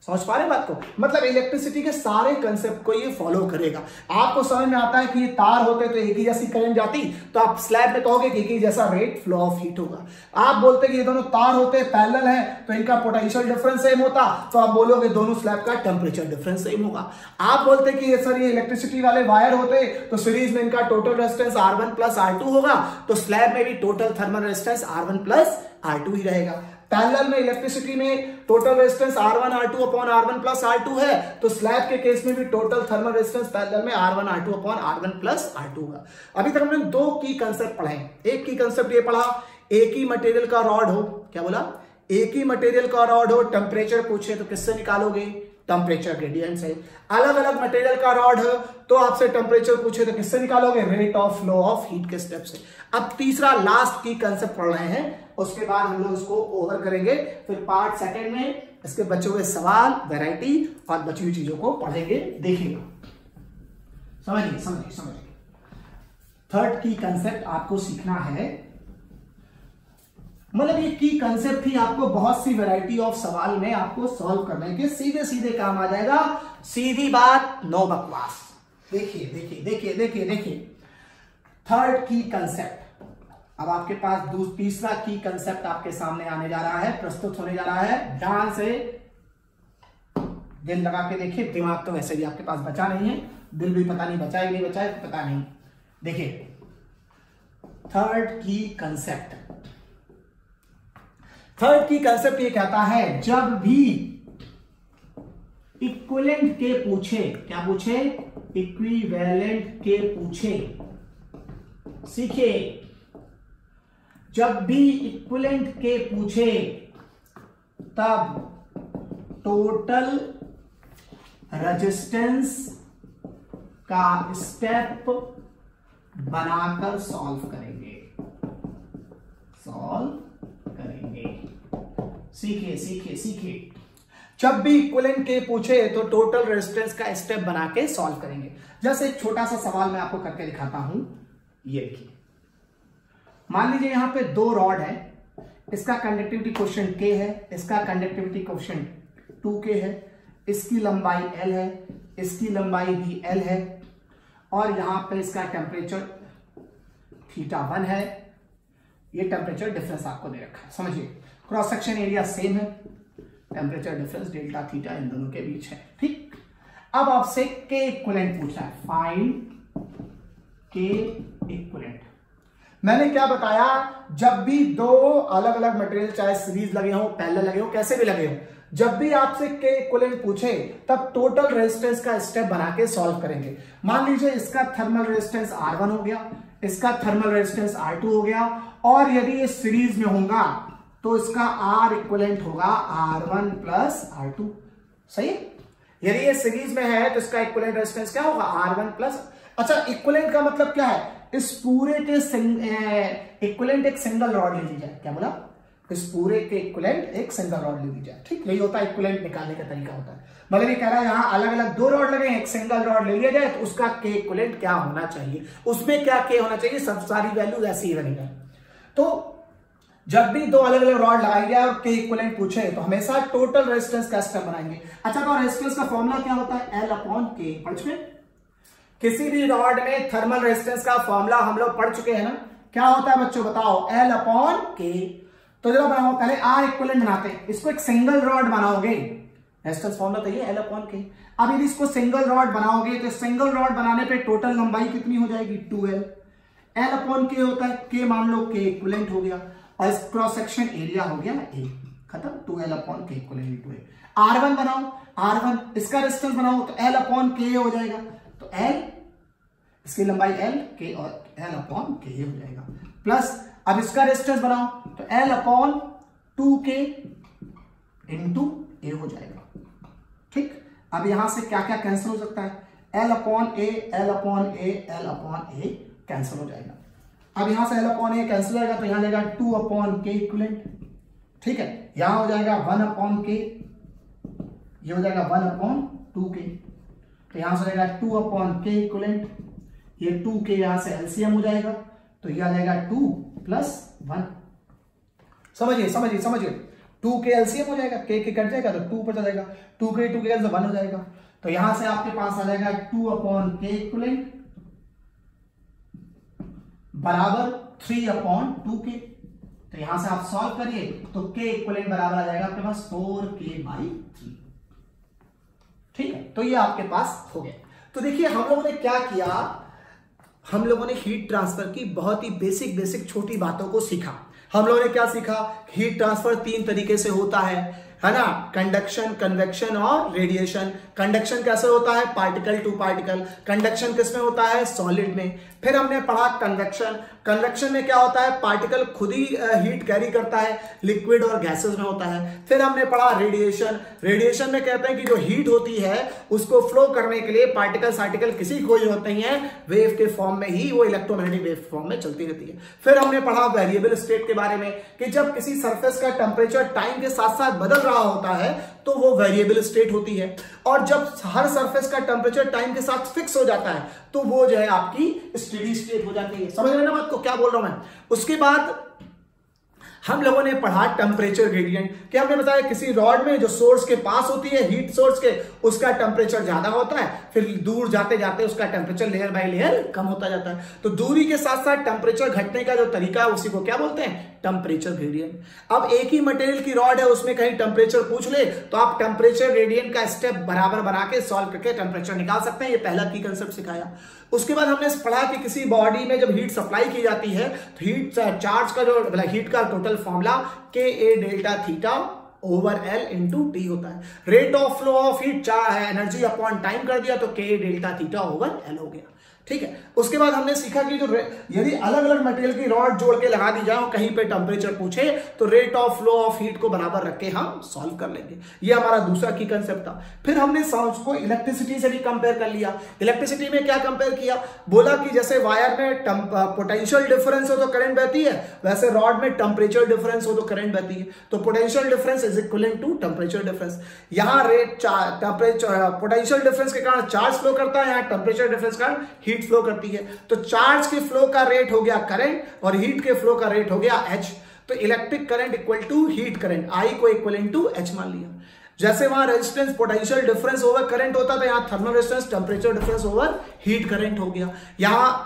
समझ पा रहे बात को? मतलब इलेक्ट्रिसिटी के सारे कंसेप्ट को ये फॉलो करेगा। आपको समझ में आता है कि ये तार होते तो एक ही जैसी करंट जाती तो आप स्लैब में कहोगे कि एक ही जैसा रेट फ्लो ऑफ़ हीट होगा। आप बोलते कि ये दोनों तार होते पैरेलल है तो इनका पोटेंशियल डिफरेंस सेम होता तो आप बोलोगे दोनों स्लैब का टेम्परेचर डिफरेंस सेम होगा। आप बोलते कि ये सर ये इलेक्ट्रिसिटी वाले वायर होते तो सीरीज़ में इनका total resistance R one plus R two होगा तो स्लैब में भी total thermal resistance R one plus R two ही रहेगा। पैरेलल में इलेक्ट्रिसिटी में total resistance R1 R2 upon R1 plus R2 है तो स्लैब के केस में भी टोटल थर्मल रेजिस्टेंस पैरेलल में R1 R2 upon R1 plus R2 होगा। अभी तक हमने दो की कंसेप्ट पढ़े एक की कंसेप्ट ये पढ़ा, एक ही मटेरियल का रॉड हो, क्या बोला? एक ही मटेरियल का रॉड हो टेम्परेचर पूछे तो किससे निकालोगे? टेम्परेचर ग्रेडियंट से। अलग अलग मटेरियल का रॉड है तो आपसे टेम्परेचर पूछे तो किससे निकालोगे? Rate of flow of heat के स्टेप से। अब तीसरा लास्ट की कंसेप्ट पढ़ रहे हैं। उसके बाद हम लोग इसको ओवर करेंगे। फिर पार्ट सेकंड में इसके बचे हुए सवाल वेराइटी और बची हुई चीज़ों को पढ़ेंगे, देखेंगे। समझिए समझिए समझिए। थर्ड की कंसेप्ट आपको सीखना है। मतलब ये की कंसेप्ट ही आपको बहुत सी वैरायटी ऑफ़ सवाल में आपको सॉल्व करने के सीधे सीधे काम आ जाएगा। सीधी बात नो बकवास। देखिए देखिए देखिए देखिए देखिए। थर्ड की कंसेप्ट अब आपके पास तीसरा की कंसेप्ट आपके सामने आने जा रहा है, प्रस्तुत होने जा रहा है। ध्यान से दिल लगा के देखिए, दिमाग तो वैसे भी आपके पास बचा नहीं है। दिल भी पता नहीं बचा है नहीं बचा पता नहीं। देखिए थर्ड की कंसेप्ट थर्ड की कंसेप्ट ये कहता है, जब भी इक्विलेंट के पूछे, क्या पूछे? इक्विवेलेंट के पूछे। सीखे जब भी इक्विलेंट के पूछे, तब टोटल रेजिस्टेंस का स्टेप बनाकर सॉल्व करेंगे। सॉल्व करेंगे। सीखिए सीखिए सीखिए। जब भी इक्वलेंट के पूछे तो टोटल रेजिस्टेंस का स्टेप बना के सॉल्व करेंगे। जैसे एक छोटा सा सवाल मैं आपको करके दिखाता हूँ। ये देखिए। मान लीजिए यहाँ पे दो रॉड है, इसका कंडक्टिविटी क्वेश्चन के है, इसका कंडक्टिविटी क्वेश्चन टू के है, इसकी लंबाई एल है, इसकी लंबाई भी एल है, और यहाँ पे इसका टेम्परेचर थीटा वन है। ये टेम्परेचर डिफरेंस आपको दे रखा है, समझिए? क्रॉस सेक्शन एरिया सेम है टेम्परेचर डिफरेंस डेल्टा थीटा इन दोनों के बीच है, ठीक? अब आपसे के इक्वलेंट पूछा है। फाइंड के इक्वलेंट मैंने क्या बताया? जब भी दो अलग अलग मटेरियल चाहे सीरीज़ लगे हो पहले लगे हो, कैसे भी लगे हो, जब भी आपसे के इक्वलेंट पूछे, तब टोटल रेजिस्टेंस का स्टेप बना के सॉल्व करेंगे। मान लीजिए इसका थर्मल रेजिस्टेंस R1 हो गया, इसका थर्मल रेजिस्टेंस R2 हो गया, और यदि ये सीरीज़ में होगा तो इसका R इक्वलेंट होगा R1 प्लस R2 सही? यदि ये सीरीज़ में है तो इसका इक्वलेंट रेजिस्टेंस क्या होगा? R1 प्लस अच्छा इक्वलेंट का मतलब क्या है? इस पूरे के इक्वलेंट एक सिंगल रॉड ले ली जाए क्या बोला? इस पूरे के इक्वलेंट एक सिंगल रॉड ले ली जाए ठीक, यही होता है इक्वलेंट निकालने का तरीका होता है। मतलब ये कह रहा है, यहाँ अलग अलग दो रॉड लगे एक सिंगल रॉड ले लिया जाए तो उसका के इक्वलेंट क्या होना चाहिए? उसमें क्या के होना चाहिए? सब सारी वैल्यू ऐसी ही रहेगा। तो जब भी दो अलग अलग रॉड लगाई जाए और के इक्वलेंट पूछे तो हमेशा टोटल रेजिस्टेंस का स्टेप बनाएँगे। अच्छा तो रेजिस्टेंस का फॉर्मूला क्या होता है? एल अपॉन के पढ़ किसी भी रॉड में थर्मल रेजिस्टेंस का फॉर्मूला हम लोग पढ़ चुके हैं ना? क्या होता है बच्चों, बताओ? एल अपॉन के तो जब बनाओ पहले आर इक्वलेंट बनाते हैं। इसको एक सिंगल रॉड बनाओगे। रेजिस्टेंस फॉर्मूला तो ये एल अपॉन के अब यदि इसको सिंगल रॉड बनाओगे तो सिंगल रॉड बनाने पे टोटल लंबाई कितनी हो जाएगी? टू एल एल अपॉन के होता है के मान लो के इक्वलेंट हो गया। और इस क्रॉस सेक्शन एरिया हो गया ए खत्म। Two L upon K equivalent two A R one बनाओ। आर वन इसका रेजिस्टेंस बनाओ तो एल अपॉन के हो जाएगा। एल इसकी लंबाई एल के और एल अपॉन के हो जाएगा। प्लस अब इसका रेजिस्टेंस बनाओ तो L upon two K into A हो जाएगा। ठीक? अब यहाँ से क्या क्या कैंसिल हो सकता है? L upon A L upon A L upon A cancel हो जाएगा। अब यहाँ से एल अपॉन ए कैंसिल हो जाएगा तो यहाँ जाएगा टू अपॉन के इक्वलेंट ठीक है? यहाँ हो जाएगा वन अपॉन के ये हो जाएगा वन अपॉन टू के तो यहाँ से जाएगा टू अपॉन के इक्वलेंट। ये टू के यहाँ से एलसीएम हो जाएगा तो यह आ जाएगा टू प्लस वन। समझिए समझिए समझिए। टू के एलसीएम हो जाएगा, के के कट जाएगा तो टू पर जाएगा। टू के टू के वन हो जाएगा। तो यहाँ से आपके पास आ जाएगा टू अपॉन के इक्वलेंट बराबर थ्री अपॉन टू के। तो यहाँ से आप सॉल्व करिए तो के इक्वलेंट बराबर आ जाएगा आपके पास फोर के बाई थ्री। ठीक है? तो ये आपके पास हो गया। तो देखिए, हम लोगों ने क्या किया? हम लोगों ने हीट ट्रांसफ़र की बहुत ही बेसिक बेसिक छोटी बातों को सीखा। हम लोगों ने क्या सीखा? हीट ट्रांसफ़र तीन तरीके से होता है। है ना? कंडक्शन कन्वेक्शन और रेडिएशन कंडक्शन कैसे होता है? पार्टिकल टू पार्टिकल कंडक्शन किसमें होता है? सॉलिड में. फिर हमने पढ़ा कन्वेक्शन कन्वेक्शन में क्या होता है? पार्टिकल खुद ही हीट कैरी करता है. लिक्विड और गैसेस में होता है. फिर हमने पढ़ा रेडिएशन रेडिएशन में कहते हैं कि जो हीट होती है, उसको फ्लो करने के लिए पार्टिकल सार्टिकल किसी को ही होते हैं वेव के फॉर्म में ही वो इलेक्ट्रोमैग्नेटिक वेव फॉर्म में चलती रहती है. फिर हमने पढ़ा वेरिएबल स्टेट के बारे में कि जब किसी सरफेस का टेम्परेचर टाइम के साथ साथ बदल रहा होता है तो वो वेरिएबल स्टेट होती है। और जब हर सरफेस का टेम्परेचर टाइम के साथ फिक्स हो जाता है तो वो जो है आपकी स्टेडी स्टेट हो जाती है। समझ रहे ना बात को? क्या बोल रहा हूँ मैं? उसके बाद हम लोगों ने पढ़ा टेम्परेचर ग्रेडियंट कि हमने बताया किसी रॉड में जो सोर्स के पास होती है हीट सोर्स के, उसका टेम्परेचर ज़्यादा होता है, फिर दूर जाते जाते उसका टेम्परेचर लेयर बाय लेयर कम होता जाता है। तो दूरी के साथ साथ टेम्परेचर घटने का जो तरीका है, उसी को क्या बोलते हैं? टेम्परेचर ग्रेडियंट अब एक ही मटेरियल की रॉड है, उसमें कहीं टेम्परेचर पूछ ले तो आप टेम्परेचर ग्रेडियंट का स्टेप बराबर बना के सॉल्व करके टेम्परेचर निकाल सकते हैं। ये पहला की कंसेप्ट सिखाया। उसके बाद हमने पढ़ा कि किसी बॉडी में जब हीट सप्लाई की जाती है तो हीट चार्ज का जो मतलब हीट का total formula K A delta theta over L into T होता है। Rate of flow of heat चाह है एनर्जी अपॉन टाइम कर दिया तो के डेल्टा थीटा ओवर एल हो गया। ठीक है? उसके बाद हमने सीखा कि जो यदि अलग अलग मटेरियल की रॉड जोड़ के लगा दी जाए कहीं पे टेम्परेचर पूछे तो rate of flow of heat को बराबर रख के हम सॉल्व कर लेंगे। ये हमारा दूसरा की कंसेप्ट था। फिर हमने को इलेक्ट्रिसिटी से भी कंपेयर कर लिया। इलेक्ट्रिसिटी में क्या कंपेयर किया? बोला कि जैसे वायर में पोटेंशियल डिफरेंस हो तो करंट बहती है, वैसे रॉड में टेम्परेचर डिफरेंस हो तो करंट बहती है। तो potential difference is equal to temperature difference यहाँ रेट टेम्परेचर पोटेंशियल डिफरेंस के कारण चार्ज फ्लो करता है, यहाँ टेम्परेचर डिफरेंस का हीट फ्लो करती है तो चार्ज के फ्लो का रेट हो गया करंट और हीट के फ्लो का रेट हो गया एच तो electric current equal to heat current I को इक्वल टू एच मान लिया। जैसे वहाँ resistance potential difference over current होता था यहाँ thermal resistance temperature difference over heat current हो गया। यहाँ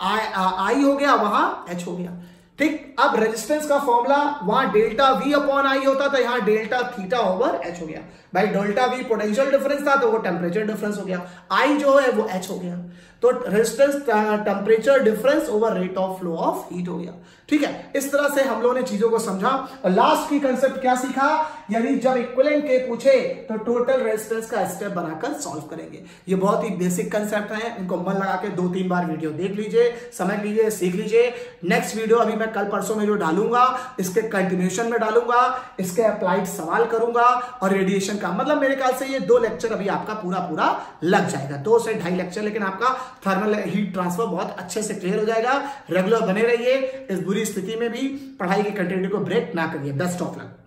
आई हो गया, वहाँ एच हो गया। ठीक, अब रेजिस्टेंस का फॉर्मूला वहाँ डेल्टा वी अपॉन आई होता था यहाँ डेल्टा थीटा ओवर एच हो गया। भाई डेल्टा वी पोटेंशियल डिफरेंस था तो वो टेम्परेचर डिफरेंस हो गया। आई जो है, वो एच हो गया। तो resistance temperature difference over rate of flow of heat हो गया। ठीक है? इस तरह से हम लोगों ने चीज़ों को समझा। और लास्ट की कंसेप्ट क्या सीखा? यानी जब इक्वलेंट के पूछे तो टोटल रेजिस्टेंस का स्टेप बनाकर सॉल्व करेंगे। ये बहुत ही बेसिक कंसेप्ट है। इनको मन लगा के दो तीन बार वीडियो देख लीजिए समझ लीजिए सीख लीजिए। नेक्स्ट वीडियो अभी मैं कल परसों में जो डालूँगा, इसके कंटिन्यूशन में डालूँगा, इसके अप्लाइड सवाल करूँगा और रेडिएशन का। मतलब मेरे ख्याल से ये दो लेक्चर अभी आपका पूरा पूरा लग जाएगा। दो से ढाई लेक्चर लेकिन आपका थर्मल हीट ट्रांसफ़र बहुत अच्छे से क्लियर हो जाएगा। रेगुलर बने रहिए। इस बुरी स्थिति में भी पढ़ाई के कंटिन्यू को ब्रेक ना करिए। Best of luck